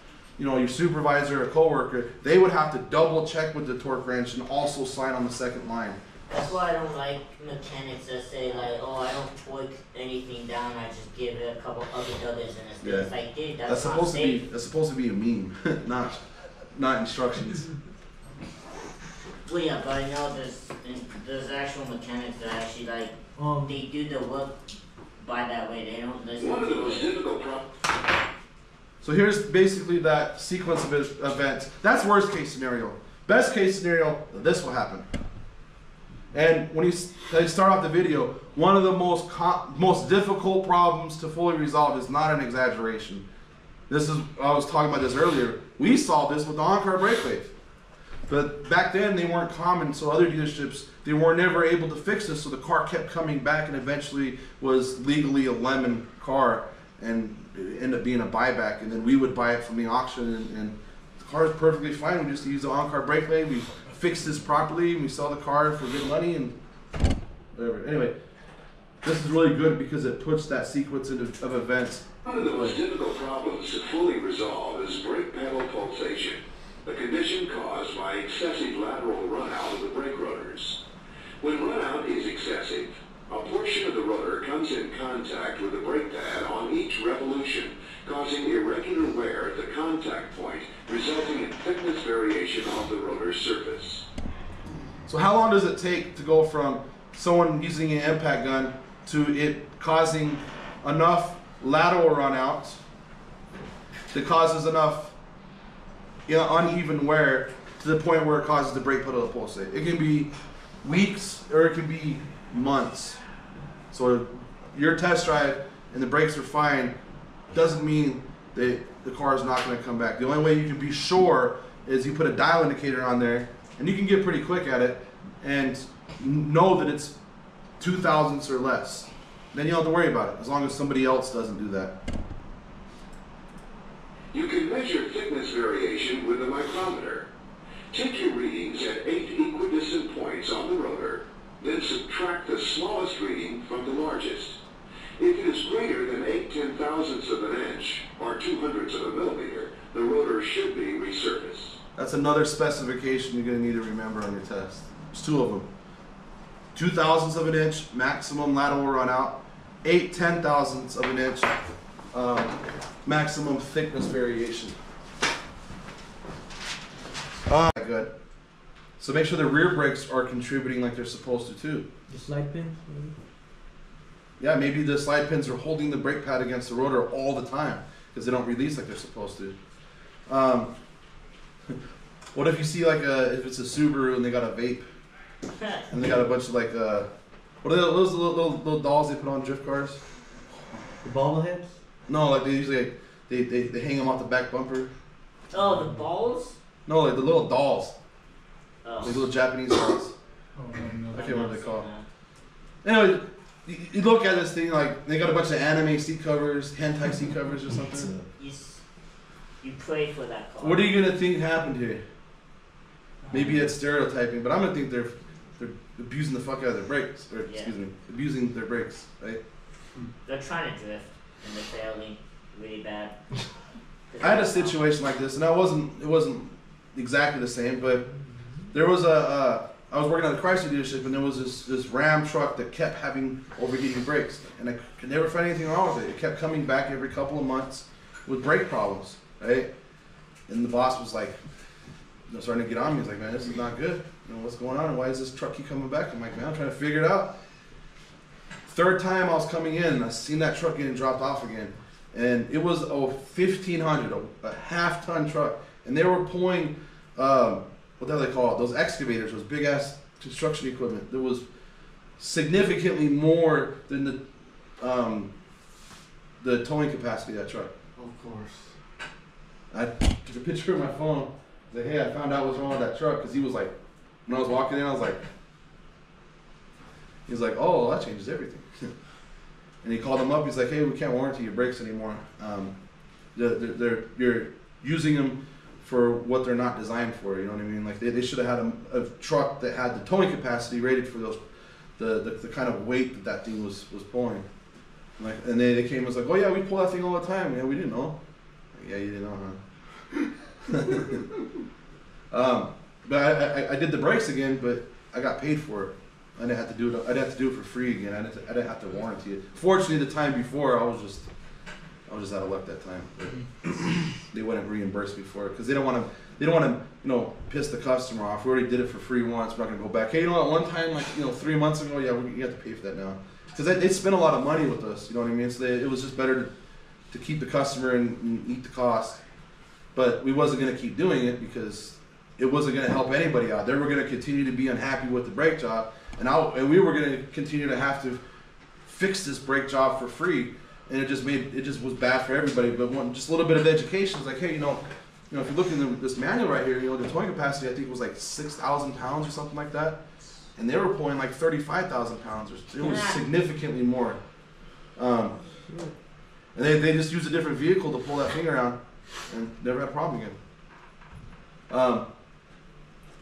you know, your supervisor or coworker. They would have to double check with the torque wrench and also sign on the second line. That's why I don't like mechanics that say like, oh, I don't torque anything down. I just give it a couple other others, and it's Yeah. like, dude, that's, That's not supposed to be that's supposed to be a meme, not not instructions. Well, yeah, but I know there's there's actual mechanics that actually like Um, they do the work by that way. They don't listen One of the to it. So here's basically that sequence of events. That's worst case scenario. Best case scenario, this will happen. And when you they start off the video, one of the most most difficult problems to fully resolve is not an exaggeration. This is I was talking about this earlier. We solved this with the on-car brake lathe. But back then they weren't common, so other dealerships they were never able to fix this, so the car kept coming back and eventually was legally a lemon car and ended up being a buyback. And then we would buy it from the auction, and, and the car is perfectly fine. We just use the on-car brake lathe. We fix this properly, and we sell the car for good money and whatever. Anyway, this is really good because it puts that sequence into, of events. One of the most difficult problems to fully resolve is brake pedal pulsation, a condition caused by excessive lateral runout of the brake rotors. When runout is excessive, a portion of the rotor comes in contact with the brake pad on each revolution, causing irregular wear at the contact point, resulting in thickness variation of the rotor surface. So how long does it take to go from someone using an impact gun to it causing enough lateral runouts that causes enough you know, uneven wear to the point where it causes the brake pedal to pulsate? It can be weeks or it can be months. So your test drive and the brakes are fine doesn't mean that the car is not going to come back. The only way you can be sure is you put a dial indicator on there, and you can get pretty quick at it, and know that it's two thousandths or less. Then you don't have to worry about it, as long as somebody else doesn't do that. You can measure thickness variation with a micrometer. Take your readings at eight equidistant points on the rotor, then subtract the smallest reading from the largest. If it is greater than 8 ten thousandths of an inch, or two hundredths of a millimeter, the rotor should be resurfaced. That's another specification you're going to need to remember on your test. There's two of them. Two thousandths of an inch maximum lateral runout. Eight ten thousandths of an inch um, maximum thickness variation. Ah, good. So make sure the rear brakes are contributing like they're supposed to too. the slide pins. maybe? Yeah, maybe the slide pins are holding the brake pad against the rotor all the time because they don't release like they're supposed to. Um, What if you see like a if it's a Subaru and they got a vape and they got a bunch of like uh, what are those little, little little dolls they put on drift cars? The bobbleheads? No, like they usually like, they, they they hang them off the back bumper. oh, the balls? No, like the little dolls, Oh. like little Japanese dolls. Oh, no. I can't remember what they call. Uh, Anyway, you, you look at this thing like they got a bunch of anime seat covers, hentai seat covers or something. You, you pray for that car. What are you gonna think happened here? Maybe it's stereotyping, but I'm gonna think they're they're abusing the fuck out of their brakes, or Yeah. excuse me, abusing their brakes, right? They're trying to drift and they're failing really bad. I had a situation like this, and I wasn't it wasn't exactly the same, but there was a uh, I was working at a Chrysler dealership, and there was this this Ram truck that kept having overheating brakes, and I could never find anything wrong with it. It kept coming back every couple of months with brake problems, right? And the boss was like, you know, starting to get on me. He's like, man, this is not good. You know, what's going on? And why is this truck keep coming back? I'm like, man, I'm trying to figure it out. Third time I was coming in, I seen that truck getting dropped off again, and it was a 1500, a, a half ton truck, and they were pulling, um, what the hell they call it? Those excavators, those big ass construction equipment. That was significantly more than the um, the towing capacity of that truck. Of course. I took a picture of my phone. I like, hey, I found out what's wrong with that truck because he was like, when I was walking in, I was like, he was like, oh, that changes everything. and he called him up. He's like, hey, we can't warranty your brakes anymore. Um, they're, they're, they're you're using them for what they're not designed for. You know what I mean? Like they, they should have had a, a truck that had the towing capacity rated for those, the, the, the kind of weight that that thing was was pulling. Like, and they, they came and was like, oh yeah, we pull that thing all the time. Yeah, we didn't know. Like, yeah, you didn't know, huh? um, but I, I, I did the brakes again, but I got paid for it. I didn't have to do it. I didn't have to do it for free again. I didn't, I didn't have to warranty it. Fortunately, the time before, I was just, I was just out of luck that time. They wouldn't reimburse me for it because they don't want to. They don't want to, you know, piss the customer off. We already did it for free once. We're not gonna go back. Hey, you know what? One time, like you know, three months ago, yeah, we, you have to pay for that now because they, they spent a lot of money with us. You know what I mean? So they, it was just better to, to keep the customer and, and eat the cost. But we wasn't gonna keep doing it because it wasn't gonna help anybody out. They were gonna continue to be unhappy with the brake job, and I and we were gonna continue to have to fix this brake job for free. And it just made it just was bad for everybody. But one, just a little bit of education is like, hey, you know, you know, if you look in the, this manual right here, you know, the towing capacity I think was like six thousand pounds or something like that, and they were pulling like thirty-five thousand pounds. Or it was Yeah. significantly more. Um, and they, they just used a different vehicle to pull that thing around, and never had a problem again. Um,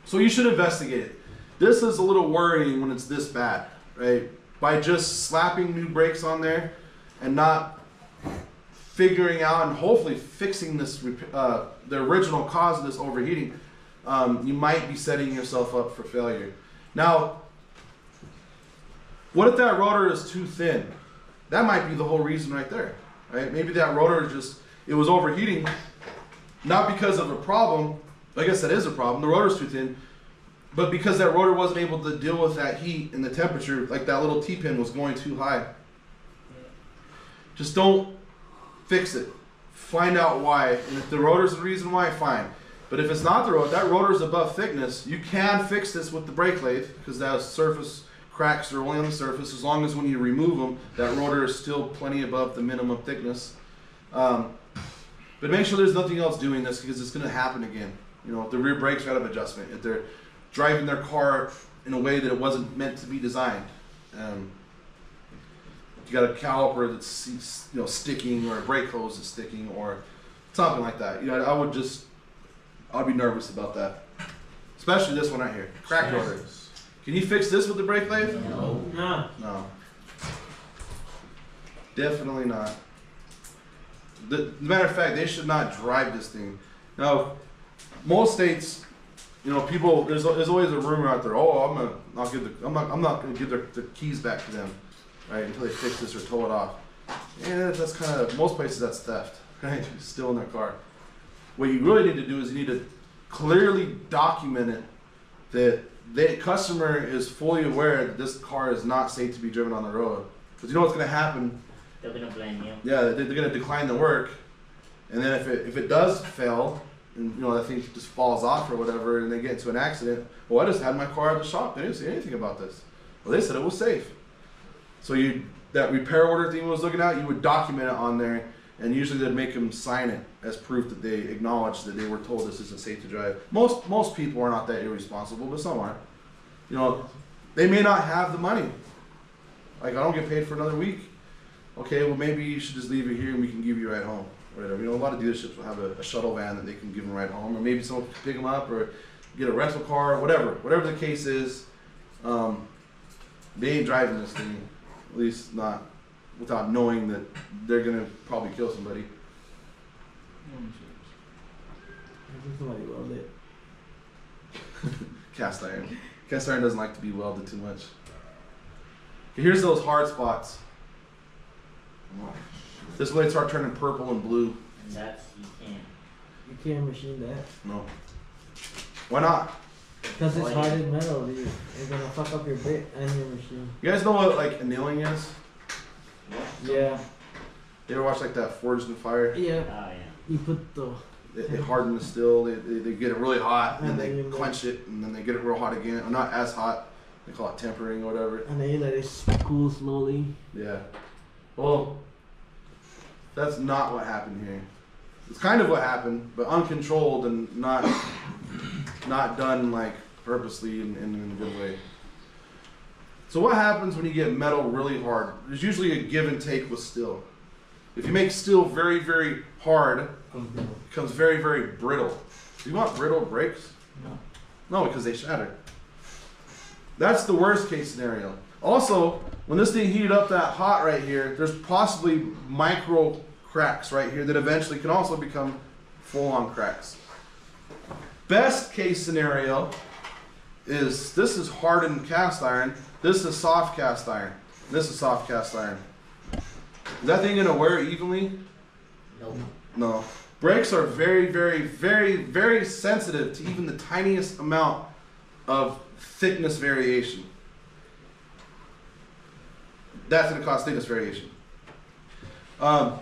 so you should investigate it. This is a little worrying when it's this bad, right? By just slapping new brakes on there and not figuring out and hopefully fixing this uh, the original cause of this overheating, um, you might be setting yourself up for failure. Now, what if that rotor is too thin? That might be the whole reason right there, right? Maybe that rotor just it was overheating, not because of a problem. I guess that is a problem. The rotor's too thin, but because that rotor wasn't able to deal with that heat and the temperature, like that little T-pin was going too high. Just don't fix it. Find out why, and if the rotor's the reason why, fine. But if it's not the rotor, that rotor's above thickness. You can fix this with the brake lathe because that surface cracks are only on the surface. As long as when you remove them, that rotor is still plenty above the minimum thickness. Um, but make sure there's nothing else doing this because it's going to happen again. You know, if the rear brakes are out of adjustment, if they're driving their car in a way that it wasn't meant to be designed. Um, you got a caliper that's you know sticking or a brake hose that's sticking or something like that. You know, I would just I'd be nervous about that, especially this one right here, cracked rotor. Can you fix this with the brake lathe? No. No. No. Definitely not. The, matter of fact, they should not drive this thing. Now, most states, you know, people there's there's always a rumor out there. Oh, I'm gonna not give the I'm not I'm not gonna give their, the keys back to them, right? Until they fix this or tow it off. Yeah, that's kind of most places that's theft, right? Still in their car. What you really need to do is you need to clearly document it that the customer is fully aware that this car is not safe to be driven on the road. Because you know what's going to happen? They're gonna blame you. Yeah, they- they're going to decline the work, and then if it if it does fail, and you know that thing just falls off or whatever, and they get into an accident. Well, I just had my car at the shop. They didn't say anything about this. Well, they said it was safe. So you that repair order thing was looking at, you would document it on there, and usually they'd make them sign it as proof that they acknowledge that they were told this isn't safe to drive. Most most people are not that irresponsible, but some are. You know, they may not have the money. Like I don't get paid for another week. Okay, well maybe you should just leave it here and we can give you a ride home. Or whatever. You know, a lot of dealerships will have a, a shuttle van that they can give them a ride home, or maybe someone can pick them up, or get a rental car, or whatever. Whatever the case is, um, they ain't driving this thing. At least not without knowing that they're gonna probably kill somebody. Somebody weld it. Cast iron. Cast iron doesn't like to be welded too much. Okay, here's those hard spots. This is when they start turning purple and blue. And that's you can't. You can't machine that. No. Why not? Because it's Why? hardened metal, dude. It's gonna fuck up your bit and your machine. You guys know what like annealing is? Yeah. You ever watch like that Forged in Fire? Yeah. Oh yeah. You put the They, they harden the steel. They, they, they get it really hot, and And they then you- quench it, and then they get it real hot again. Or not as hot. They call it tempering or whatever. and then you let it cool slowly. Yeah. Well, that's not what happened here. It's kind of what happened, but uncontrolled and not not done like purposely and, and in a good way. So what happens when you get metal really hard? There's usually a give and take with steel. If you make steel very, very hard, it becomes very, very brittle. Do you want brittle brakes? No. No, because they shatter. That's the worst case scenario. Also, when this thing heated up that hot right here, there's possibly micro cracks right here that eventually can also become full on cracks. Best case scenario is this is hardened cast iron, this is soft cast iron, this is soft cast iron. Is that thing gonna wear evenly? Nope. No. Brakes are very, very, very, very sensitive to even the tiniest amount of thickness variation. That's to cause thickness variation. Um,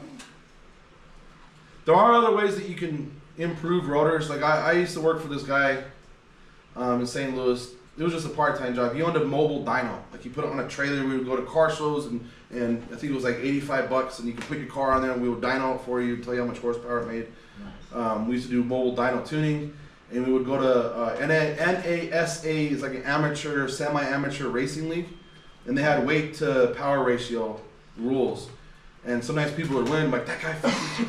there are other ways that you can improve rotors. Like I, I used to work for this guy um, in St. Louis. It was just a part-time job. He owned a mobile dyno. Like he put it on a trailer. We would go to car shows and, and I think it was like 85 bucks and you could put your car on there and we would dyno it for you, tell you how much horsepower it made. Nice. Um, we used to do mobile dyno tuning, and we would go to uh, NA, NASA is like an amateur, semi-amateur racing league, and they had weight to power ratio rules, and sometimes people would win like that guy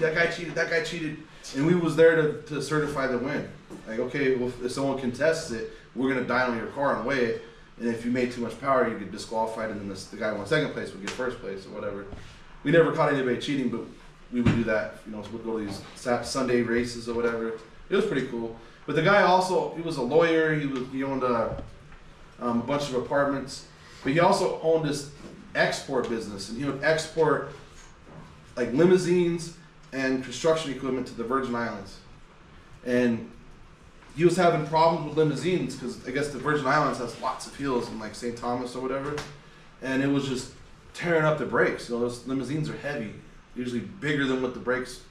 that guy cheated, that guy cheated, and we was there to, to certify the win. Like okay, well if someone contests it, we're gonna dyno your car and weigh it, and if you made too much power, you get disqualified, and then this, the guy who won second place would get first place or whatever. We never caught anybody cheating, but we would do that. You know, so we'd go to these Sunday races or whatever. It was pretty cool. But the guy also, he was a lawyer. He was he owned a, um, a bunch of apartments, but he also owned this export business, and he would export like limousines and construction equipment to the Virgin Islands. And he was having problems with limousines because I guess the Virgin Islands has lots of hills in like St. Thomas or whatever, and it was just tearing up the brakes. Those limousines are heavy, usually bigger than what the brakes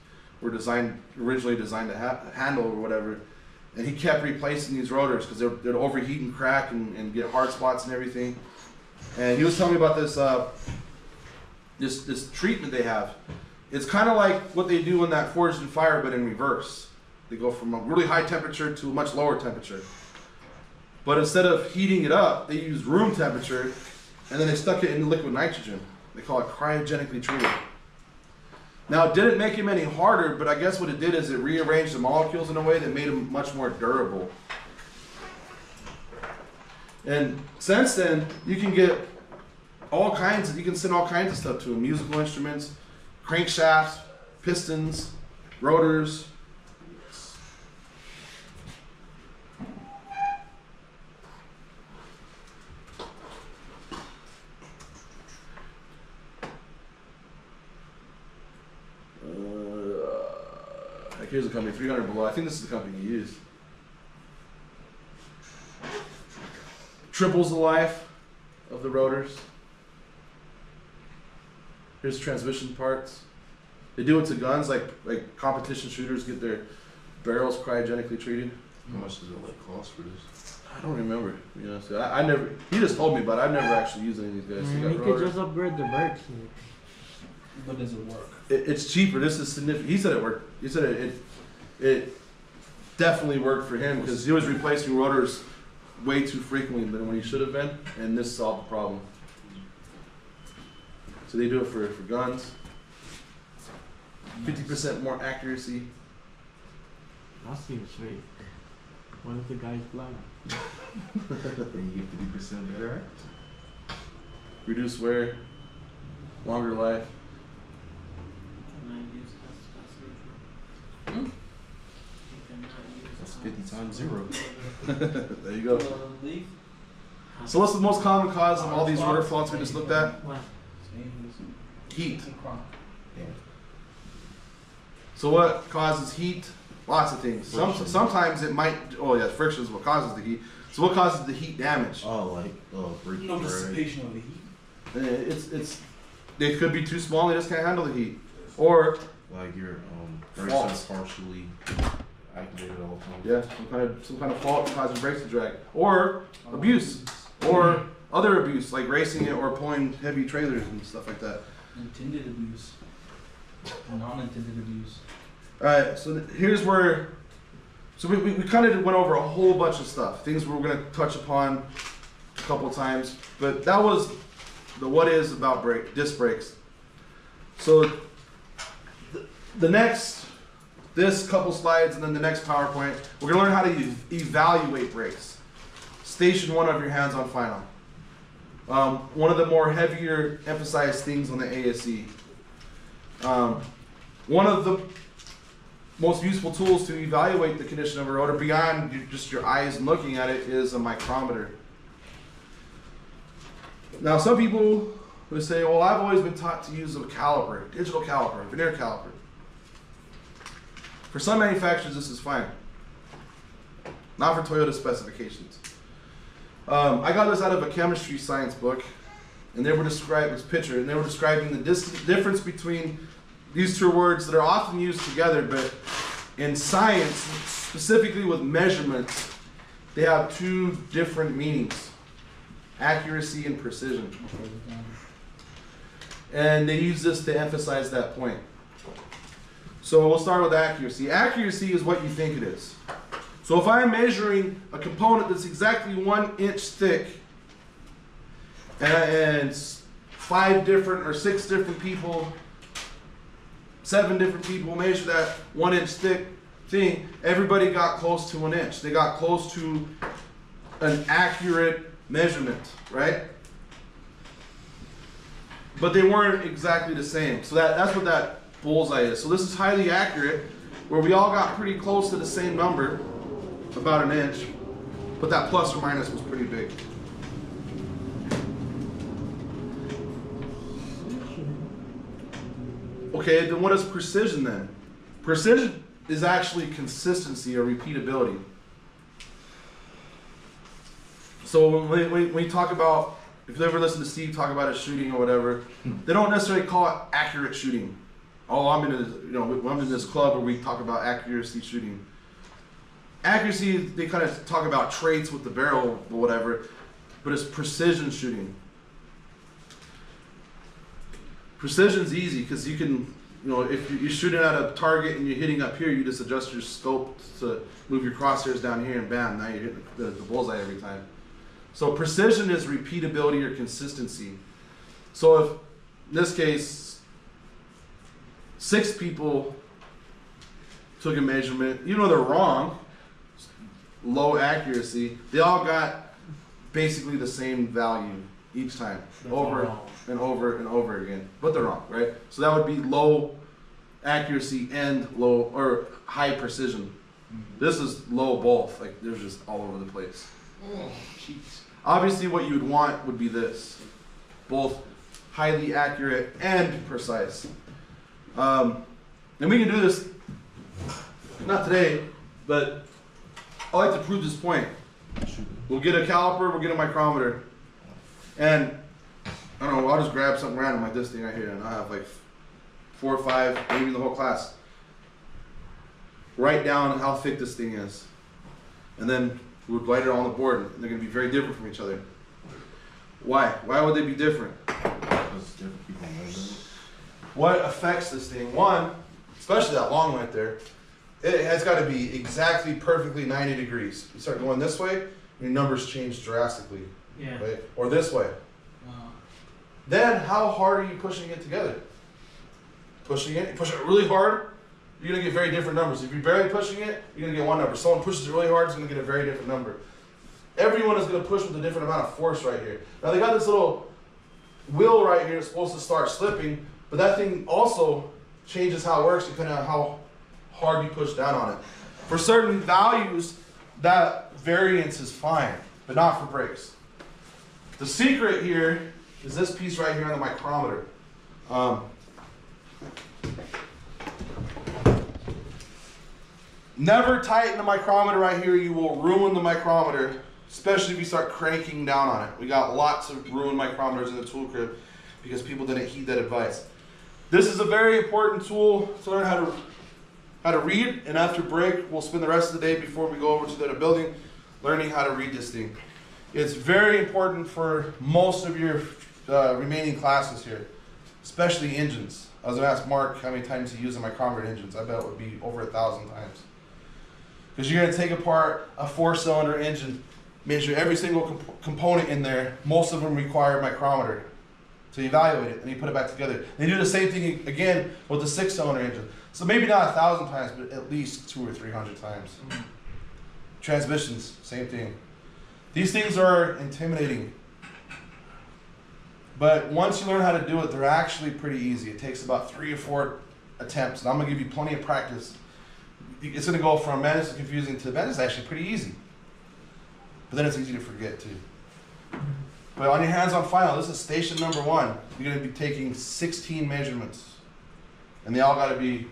were designed originally designed to ha- handle or whatever. And he kept replacing these rotors because they'd, they'd overheat and crack and, and get hard spots and everything. And he was telling me about this uh, this this treatment they have. It's kind of like what they do in that forged in fire, but in reverse. They go from a really high temperature to a much lower temperature. But instead of heating it up, they use room temperature, and then they stuck it in liquid nitrogen. They call it cryogenically treated. Now, it didn't make him any harder, but I guess what it did is it rearranged the molecules in a way that made them much more durable. And since then, you can get all kinds of, you can send all kinds of stuff to them musical instruments, crankshafts, pistons, rotors. Uh, here's a company, 300 below. I think this is the company you use. Triples the life of the rotors. Here's transmission parts. They do it to guns, like like competition shooters get their barrels cryogenically treated. How much does it like cost for this? I don't remember. You know, so I, I never. He just told me, but I've never actually used any of these guys. They Man, mm, you could just upgrade the brakes. But does it work? It, it's cheaper. This is significant. He said it worked. He said it. It, it definitely worked for him because he was replacing rotors way too frequently than when he should have been, and this solved the problem. So they do it for, for guns. Fifty percent more accuracy. That seems sweet. What if the guy's blind? Then you get fifty percent better. Reduce wear. Longer life. That's fifty times zero. there you go. So what's the most common cause of all these rotor faults we just looked at? What? Heat. Yeah. So what causes heat? Lots of things. Some, sometimes it might. Oh yeah, friction is what causes the heat. So what causes the heat damage? Oh, like oh, break No dissipation of the heat. Uh, It's it's. They could be too small. They just can't handle the heat. Or Like your um, brakes Faults. are partially activated all the time. yeah, some kind of some kind of fault causes brakes to drag. Or abuse. Or other abuse like racing it or pulling heavy trailers and stuff like that. Intended abuse. Non-intended abuse. Alright, so th- here's where. So we, we, we kind of went over a whole bunch of stuff, things we were going to touch upon a couple times, but that was the what is about brake disc brakes. So the, the next, this couple slides and then the next PowerPoint, we're going to learn how to e- evaluate brakes. Station one of your hands on final. Um, one of the more heavier emphasized things on the ASE. Um, one of the most useful tools to evaluate the condition of a rotor beyond just your eyes and looking at it is a micrometer. Now, some people would say, well, I've always been taught to use a caliper, digital caliper, vernier caliper. For some manufacturers, this is fine. Not for Toyota specifications. Um, I got this out of a chemistry science book, and they were describing this picture, and they were describing the difference between these two words that are often used together, but in science, specifically with measurements, they have two different meanings accuracy and precision. And they use this to emphasize that point. So we'll start with accuracy. Accuracy is what you think it is. So if I'm measuring a component that's exactly one inch thick, and, five different or six different people seven different people measure that one inch thick thing, everybody got close to an inch. They got close to an accurate measurement, right? But they weren't exactly the same. So that, that's what that bullseye is. So this is highly accurate, where we all got pretty close to the same number, about an inch, but that plus or minus was pretty big. Okay, then what is precision then? Precision is actually consistency or repeatability. So when we, when we talk about, if you ever listen to Steve talk about his shooting or whatever, hmm. they don't necessarily call it accurate shooting. Oh, I'm in, a, you know, I'm in this club where we talk about accuracy shooting. Accuracy, they kind of talk about traits with the barrel or whatever, but it's precision shooting. Precision's easy because you can, you know, if you're shooting at a target and you're hitting up here, you just adjust your scope to move your crosshairs down here, and bam, now you're hitting the, the bullseye every time. So precision is repeatability or consistency. So if in this case, six people took a measurement, even though they're wrong, low accuracy, they all got basically the same value each time, over and over and over again. But they're wrong, right? So that would be low accuracy and low or high precision. This is low both, like they're just all over the place. Obviously, what you would want would be this, both highly accurate and precise. Um, and we can do this, not today, but I like to prove this point. We'll get a caliper, we'll get a micrometer, and I don't know, I'll just grab something random like this thing right here, and I'll have like four or five, maybe the whole class. write down how thick this thing is, and then we would write it on the board. And they're going to be very different from each other. Why? Why would they be different? Because different people measure. What affects this thing? One, especially that long right there, it has got to be exactly perfectly 90 degrees. You start going this way, your numbers change drastically, Yeah. right? Or this way. Wow. Then how hard are you pushing it together? Pushing it, push it really hard, you're gonna get very different numbers. If you're barely pushing it, you're gonna get one number. Someone pushes it really hard, is gonna get a very different number. Everyone is gonna push with a different amount of force right here. Now they got this little wheel right here that's supposed to start slipping, but that thing also changes how it works depending on how hard you push down on it. For certain values, that variance is fine, but not for brakes. The secret here is this piece right here on the micrometer. Um, never tighten the micrometer right here. You will ruin the micrometer, especially if you start cranking down on it. We got lots of ruined micrometers in the tool crib because people didn't heed that advice. This is a very important tool to learn how to how to read. And after break, we'll spend the rest of the day before we go over to the building learning how to read this thing. It's very important for most of your uh, remaining classes here, especially engines. I was gonna ask Mark how many times he used micrometer in engines. I bet it would be over a thousand times. Because you're gonna take apart a four-cylinder engine, measure every single comp- component in there. Most of them require a micrometer to evaluate it, and you put it back together. They do the same thing again with the six-cylinder engine. So maybe not a thousand times, but at least two or three hundred times. Mm-hmm. Transmissions, same thing. These things are intimidating. But once you learn how to do it, they're actually pretty easy. It takes about three or four attempts, and I'm gonna give you plenty of practice. It's gonna go from man, is confusing to man, is actually pretty easy. But then it's easy to forget too. But on your hands on file, this is station number one. You're gonna be taking 16 measurements. And they all gotta be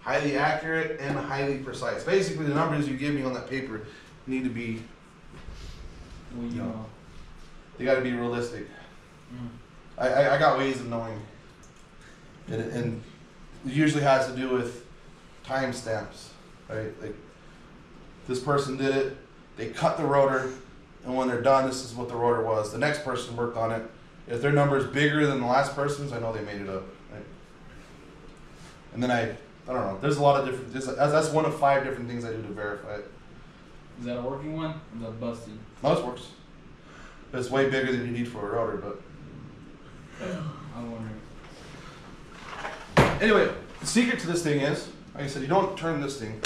highly accurate and highly precise. Basically, the numbers you give me on that paper need to be, Well, you know. they gotta be realistic. Mm. I, I, I got ways of knowing. And, and it usually has to do with timestamps, right? Like, this person did it, they cut the rotor, and when they're done, this is what the rotor was. The next person worked on it. If their number is bigger than the last person's, I know they made it up. Right? And then I, I don't know. There's a lot of different. That's that's one of five different things I do to verify it. Is that a working one? Or is that busted? Most works. It's way bigger than you need for a rotor, but I'm wondering. Anyway, the secret to this thing is, like I said, you don't turn this thing,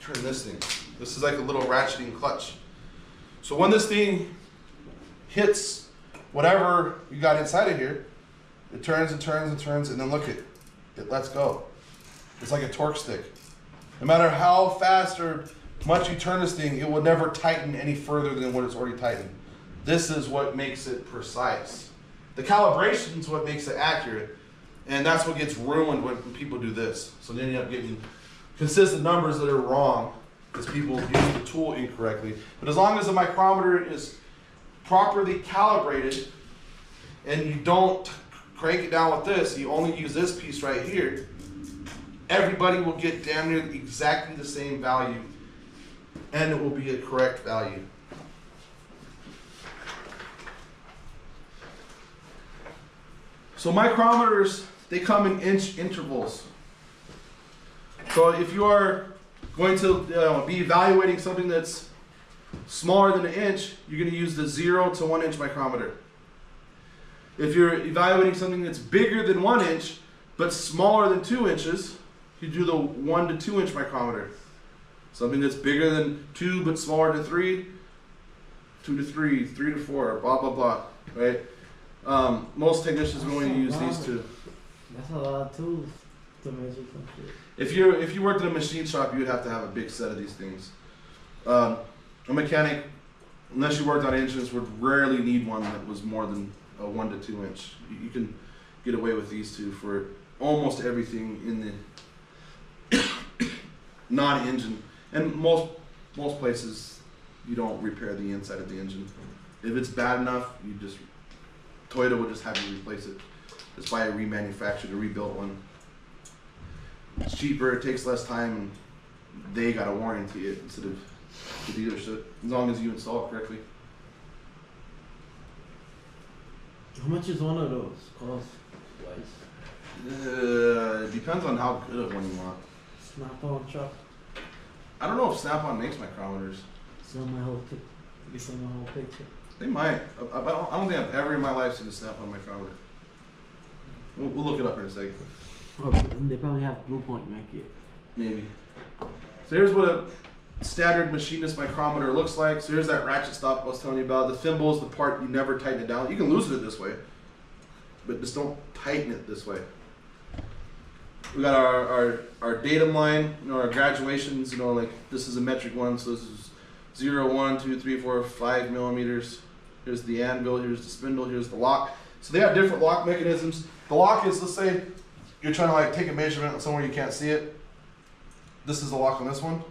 turn this thing. This is like a little ratcheting clutch. So when this thing hits whatever you got inside of here, it turns and turns and turns, and then look it, it lets go. It's like a torque stick. No matter how fast or much you turn this thing, it will never tighten any further than what it's already tightened. This is what makes it precise. The calibration is what makes it accurate. And that's what gets ruined when people do this. So they end up getting consistent numbers that are wrong because people use the tool incorrectly. But as long as the micrometer is properly calibrated and you don't crank it down with this, you only use this piece right here, everybody will get damn near exactly the same value and it will be a correct value. So micrometers, they come in inch intervals. So if you are going to uh, be evaluating something that's smaller than an inch, you're going to use the zero to one inch micrometer. If you're evaluating something that's bigger than one inch but smaller than two inches, you do the one to two inch micrometer. Something that's bigger than two but smaller than three, two to three, three to four, blah blah blah. Right? Um, most technicians are going to use these two. That's a lot of tools to measure some shit. If you if you worked in a machine shop, you would have to have a big set of these things. Um, a mechanic, unless you worked on engines, would rarely need one that was more than a one to two inch. You, you can get away with these two for almost everything in the non-engine, and most most places you don't repair the inside of the engine. If it's bad enough, you just Toyota will just have you replace it. Just buy a remanufactured or rebuilt one. It's cheaper. It takes less time, and they got to warranty it instead of the dealership. As long as you install it correctly. How much is one of those cost? Twice. Uh, it depends on how good of one you want. Snap on truck. I don't know if Snap-on makes micrometers. Sell my whole pic. You sell my whole picture. They might. I, I, don't, I don't think I've ever in my life seen a Snap-on micrometer. We'll, we'll look it up in a second. Oh, they probably have Blue Point make it. Maybe. So here's what a standard machinist micrometer looks like. So here's that ratchet stop I was telling you about. The thimble is the part you never tighten it down. You can loosen it this way, but just don't tighten it this way. We got our, our, our datum line, you know, our graduations, you know, like this is a metric one, so this is zero, one, two, three, four, five millimeters. Here's the anvil, here's the spindle, here's the lock. So they have different lock mechanisms. The lock is, let's say, you're trying to like take a measurement somewhere you can't see it. This is the lock on this one.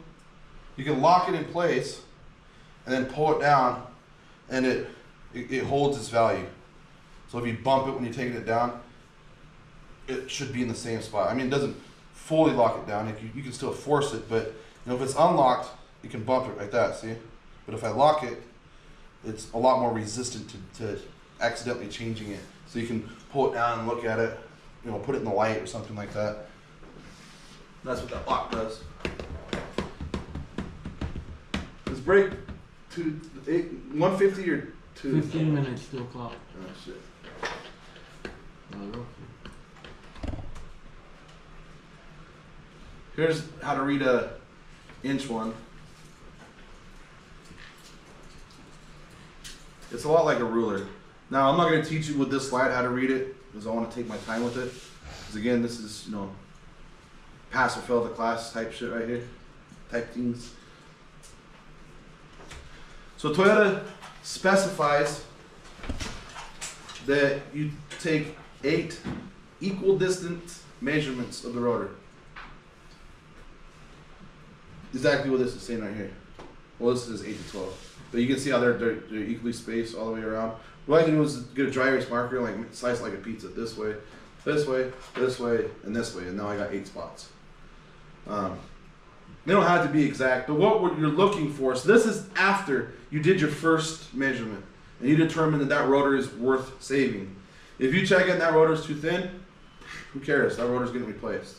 You can lock it in place and then pull it down and it, it, it holds its value. So if you bump it when you're taking it down, it should be in the same spot. I mean, it doesn't fully lock it down. You, you can still force it, but you know, if it's unlocked, you can bump it like that, see? But if I lock it, it's a lot more resistant to, to accidentally changing it. So you can pull it down and look at it, you know, put it in the light or something like that. That's what that lock does. This break to eight, 150 or two? 15 minutes, 2 o'clock. Oh shit. Oh, Here's how to read a inch one. It's a lot like a ruler. Now I'm not going to teach you with this slide how to read it because I want to take my time with it. Because again, this is you know pass or fail the class type shit right here, type things. So Toyota specifies that you take eight equal distance measurements of the rotor. Exactly what this is saying right here. Well, this is 8 to 12. But you can see how they're, they're, they're equally spaced all the way around. What I did was get a dry erase marker, like slice like a pizza this way, this way, this way, and this way. And now I got eight spots. Um, they don't have to be exact, but what you're looking for, so this is after you did your first measurement and you determine that that rotor is worth saving. If you check in that rotor is too thin, who cares? That rotor's getting replaced.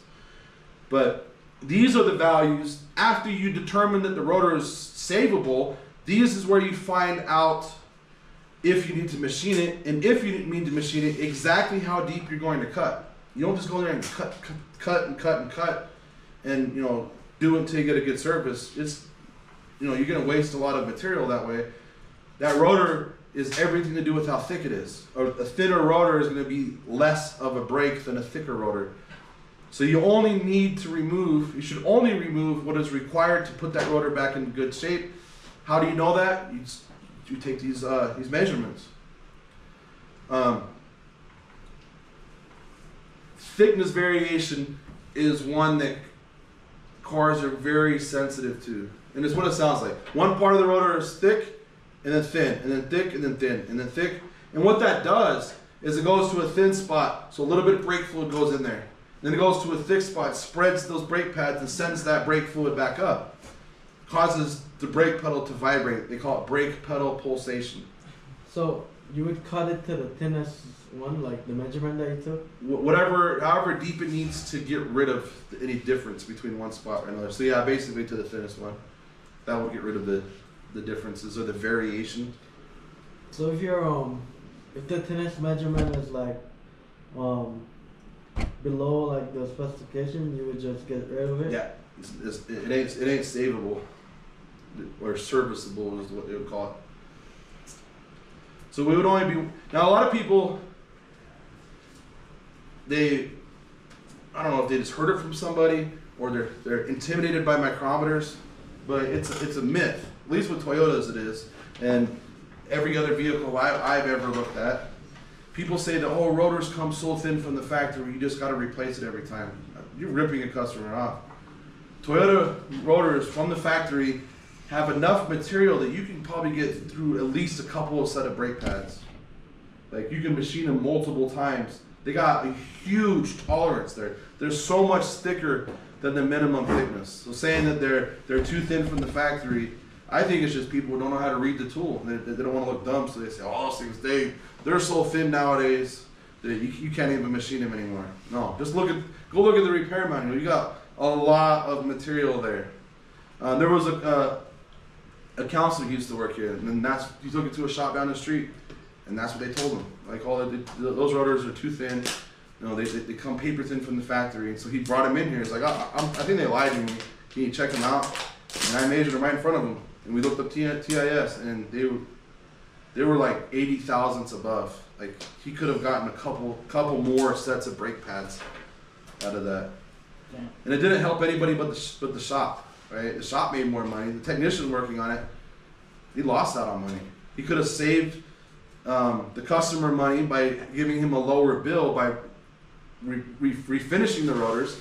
But these are the values after you determine that the rotor is savable. These is where you find out if you need to machine it and if you need to machine it, exactly how deep you're going to cut. You don't just go there and cut, cut, cut and cut and cut, and you know do it until you get a good surface. It's you know you're going to waste a lot of material that way. That rotor is everything to do with how thick it is. A, a thinner rotor is going to be less of a brake than a thicker rotor. So you only need to remove, you should only remove what is required to put that rotor back in good shape. How do you know that? You, s- you take these, uh, these measurements. Um, thickness variation is one that cars are very sensitive to. And it's what it sounds like. One part of the rotor is thick, and then thin, and then thick, and then thin, and then thick. And what that does is it goes to a thin spot, so a little bit of brake fluid goes in there. Then it goes to a thick spot, spreads those brake pads, and sends that brake fluid back up. Causes the brake pedal to vibrate. They call it brake pedal pulsation. So you would cut it to the thinnest one, like the measurement that you took? Wh- Whatever, however deep it needs to get rid of any difference between one spot or another. So yeah, basically to the thinnest one. That will get rid of the, the differences or the variation. So if you're um, if the thinnest measurement is like um, below like the specification, you would just get rid of it. Yeah, it's, it's, it ain't it ain't savable or serviceable is what they would call it. So we would only be now. A lot of people they I don't know if they just heard it from somebody or they're they're intimidated by micrometers, but it's it's a myth. At least with Toyotas it is, and every other vehicle I, I've ever looked at. People say the oh rotors come so thin from the factory, you just got to replace it every time. You're ripping a customer off. Toyota rotors from the factory have enough material that you can probably get through at least a couple of set of brake pads. Like you can machine them multiple times They got a huge tolerance there. They're so much thicker than the minimum thickness. So saying that they're they're too thin from the factory, I think it's just people who don't know how to read the tool. They, they don't want to look dumb, so they say, "Oh, those things they they're so thin nowadays that you, you can't even machine them anymore." No, just look at go look at the repair manual. You got a lot of material there. Uh, there was a uh, a counselor used to work here, and then that's he took it to a shop down the street, and that's what they told him. Like all the, those rotors are too thin. You know, they, they, they come paper thin from the factory. And so he brought him in here. He's like, oh, I'm, I think they lied to me. Can you check them out? And I measured them right in front of him, and we looked up TIS, and they were they were like eighty thousandths above. Like he could have gotten a couple couple more sets of brake pads out of that. And it didn't help anybody but the but the shop, right? The shop made more money. The technician working on it, he lost out on money. He could have saved um, the customer money by giving him a lower bill by re- re- refinishing the rotors,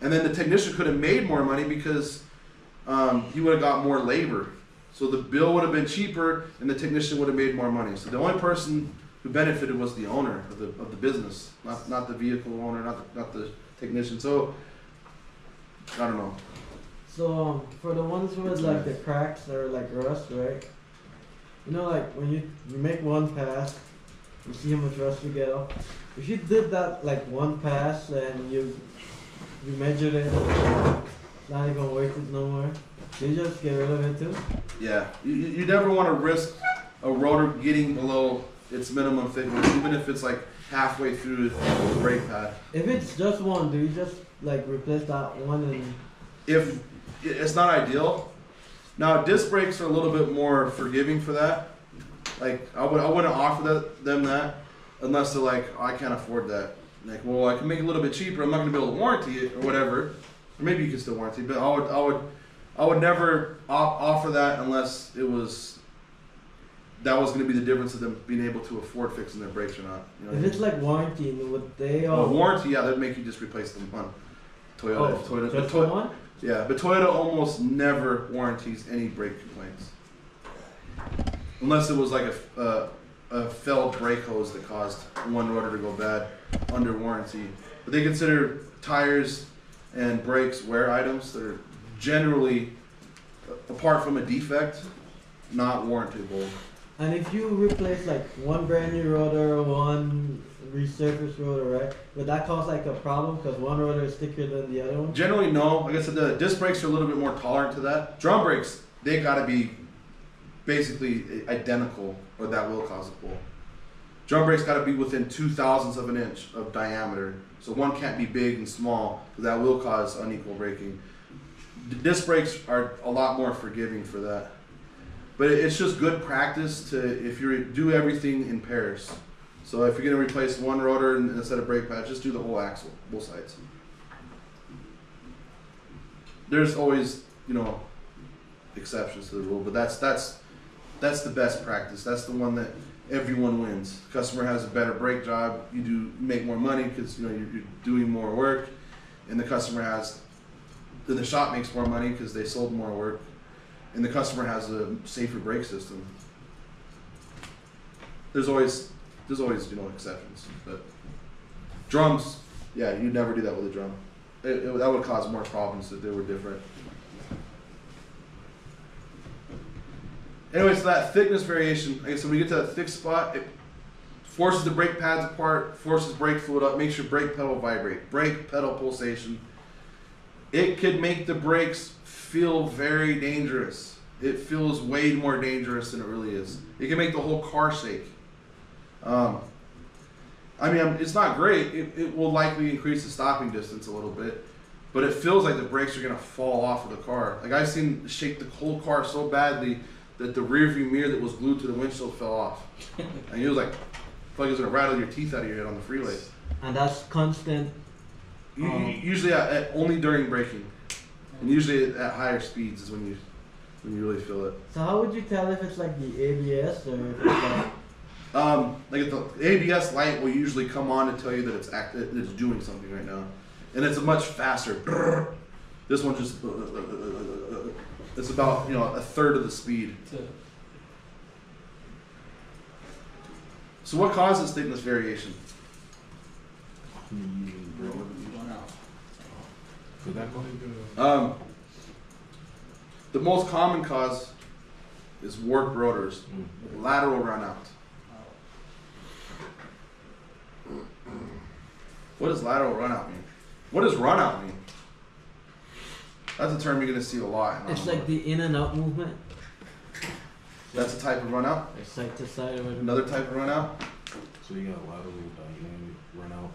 and then the technician could have made more money because um, he would have got more labor. So the bill would have been cheaper, and the technician would have made more money. So the only person who benefited was the owner of the of the business, not not the vehicle owner, not the, not the technician. So I don't know. So um, for the ones with like the cracks or like rust, right? You know, like when you you make one pass, you see how much rust you get off. If you did that like one pass and you you measured it, not even worth it no more. You just get rid of it too. Yeah, you, you you never want to risk a rotor getting below its minimum thickness, even if it's like halfway through the brake pad. If it's just one, do you just like replace that one and if it's not ideal. Now disc brakes are a little bit more forgiving for that. Like I would I wouldn't offer that, them that unless they're like "Oh, I can't afford that. Like well I can make it a little bit cheaper. I'm not gonna be able to warranty it or whatever. Or maybe you can still warranty, but I would I would I would never op- offer that unless it was that was going to be the difference of them being able to afford fixing their brakes or not. You know if mean? it's like warranty, would they Well, warranty, yeah, they'd make you just replace them on Toyota. oh, Toyota, just Toy- one? Yeah, but Toyota almost never warranties any brake complaints, unless it was like a, a, a failed brake hose that caused one rotor to go bad under warranty. But they consider tires and brakes wear items that are generally, apart from a defect, not warrantable. And if you replace like one brand new rotor, one resurfaced rotor, right? Would that cause like a problem because one rotor is thicker than the other one? Generally, no. Like I said, the disc brakes are a little bit more tolerant to that. Drum brakes, they gotta be basically identical, or that will cause a pull. Drum brakes gotta be within two thousandths of an inch of diameter, so one can't be big and small, because that will cause unequal braking. D- Disc brakes are a lot more forgiving for that. But it's just good practice to if you do everything in pairs. So if you're gonna replace one rotor instead of brake pads, just do the whole axle, both sides there's always you know exceptions to the rule, but that's that's that's the best practice. That's the one that everyone wins. Customer has a better brake job. You do make more money because you know you're, you're doing more work, and the customer has. Then the shop makes more money because they sold more work, and the customer has a safer brake system. There's always there's always you know exceptions, but drums, yeah, you'd never do that with a drum. It, it, that would cause more problems if they were different. Anyway, so that thickness variation, okay, so when you get to that thick spot, it forces the brake pads apart, forces brake fluid up, makes your brake pedal vibrate. Brake pedal pulsation. It could make the brakes feel very dangerous. It feels way more dangerous than it really is. It can make the whole car shake. Um, I mean, it's not great. It, it will likely increase the stopping distance a little bit, but it feels like the brakes are gonna fall off of the car. Like I've seen shake the whole car so badly that the rear view mirror that was glued to the windshield fell off, and it was like, like it was gonna rattle your teeth out of your head on the freeway. And that's constant. U- u- Oh. Usually, only during braking, and usually at, at higher speeds is when you when you really feel it. So how would you tell if it's like the ABS or if it's like Um, like the ABS light will usually come on to tell you that it's act, that it's doing something right now, and it's a much faster. This one just uh, uh, uh, it's about you know a third of the speed. So what causes thickness variation? Hmm. Can you use brake rotors? Run out. Could that go? Um, the most common cause is warped rotors, Mm. lateral run out. What does lateral run out mean? What does run out mean? That's a term you're gonna see a lot. in It's like the in and out movement, That's a type of run out. like side to side or whatever. Another type of run out. So you got a lateral dynamic run out.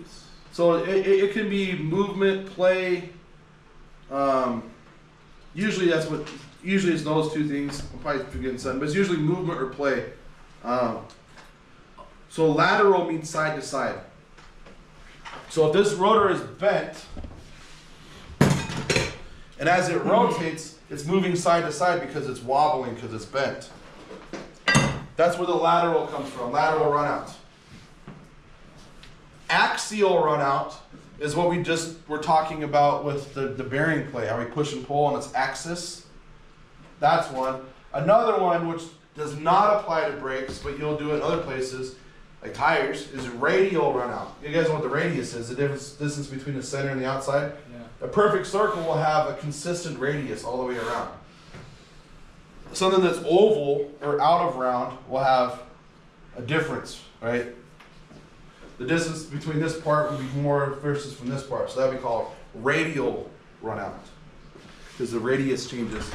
It's So it, it, it can be movement, play. Um, usually that's what. Usually it's those two things. I'm probably forgetting something, but it's usually movement or play. Um, so lateral means side to side. So if this rotor is bent, and as it rotates, it's moving side to side because it's wobbling because it's bent. That's where the lateral comes from. Lateral run out. Axial run out is what we just were talking about with the, the bearing play, how we push and pull on its axis. That's one. Another one, which does not apply to brakes, but you'll do it in other places, like tires, is radial run out. You guys know what the radius is, the difference distance between the center and the outside? Yeah. A perfect circle will have a consistent radius all the way around. Something that's oval or out of round will have a difference, right? The distance between this part would be more versus from this part, so that we call radial runout because the radius changes.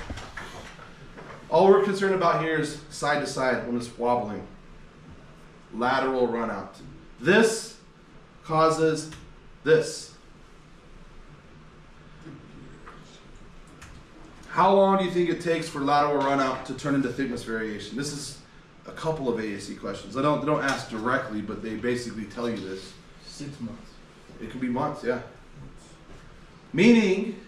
All we're concerned about here is side to side when it's wobbling. Lateral runout. This causes this. How long do you think it takes for lateral runout to turn into thickness variation? This is a couple of ASE questions. I don't they don't ask directly, but they basically tell you this. Six months. It can be months, yeah. Meaning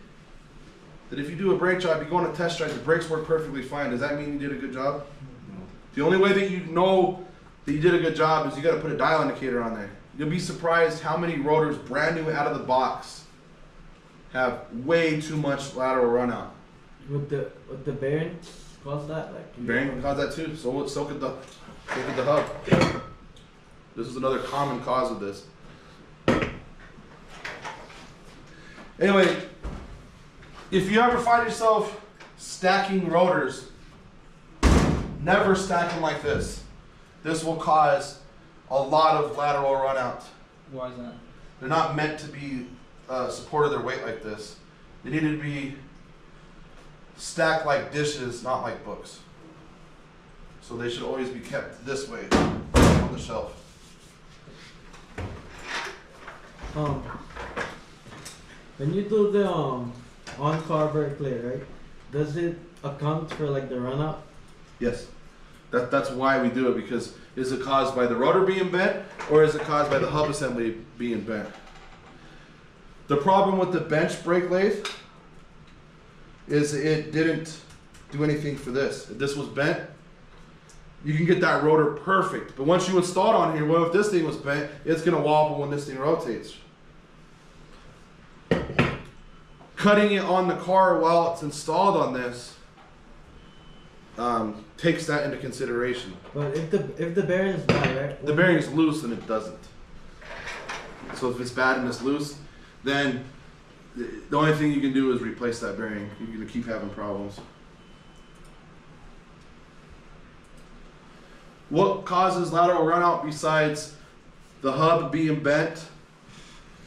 that if you do a brake job, you go on a test drive, the brakes work perfectly fine. Does that mean you did a good job? know, The only way that you know that you did a good job is you got to put a dial indicator on there. You'll be surprised how many rotors, brand new out of the box, have way too much lateral runout. With the would the bearings cause that? Like you- Bearing can cause that too. So would- so could the so could the hub. This is another common cause of this. Anyway, if you ever find yourself stacking rotors, never stack them like this. This will cause a lot of lateral run out. Why is that? They're not meant to be uh, supported their weight like this. They need to be stacked like dishes, not like books. So they should always be kept this way on the shelf. Um, when you do the um on car brake lathe, right? Does it account for like the run out? Yes. That, that's why we do it because is it caused by the rotor being bent or is it caused by the hub assembly being bent? The problem with the bench brake lathe is it didn't do anything for this. If this was bent, you can get that rotor perfect. But once you install it on here, well, if this thing was bent, it's gonna wobble when this thing rotates. Cutting it on the car while it's installed on this um, takes that into consideration. But if the if the bearing's bad, right? The bearing's loose and it doesn't. So if it's bad and it's loose, then the the only thing you can do is replace that bearing. You're gonna keep having problems. What causes lateral runout besides the hub being bent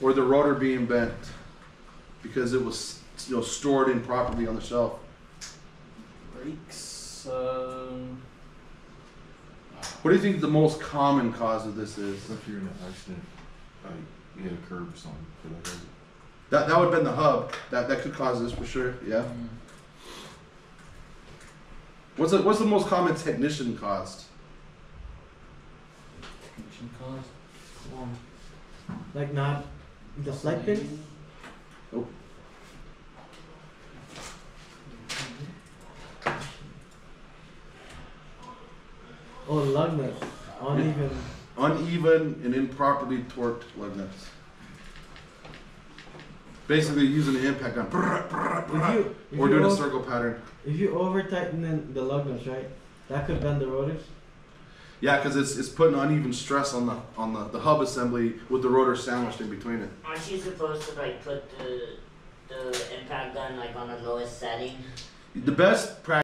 or the rotor being bent? Because it was you know stored improperly on the shelf. Brakes. Um, What do you think the most common cause of this is? If you're in an accident, like you hit a curb or something for that? That that would have been the hub. That that could cause this for sure. Yeah. mm, What's the what's the most common technician cost? ignition cost. um, like not the slide pin. Oh, lug nuts, uneven. Uneven and improperly torqued lug nuts. Basically using the impact If you if or you doing a circle pattern. if you over tighten the lug nuts, right? That could bend the rotors. Yeah, because it's it's putting uneven stress on the on the, the hub assembly with the rotor sandwiched in between it. Aren't you supposed to like put the the impact gun like on the lowest setting? The best practice.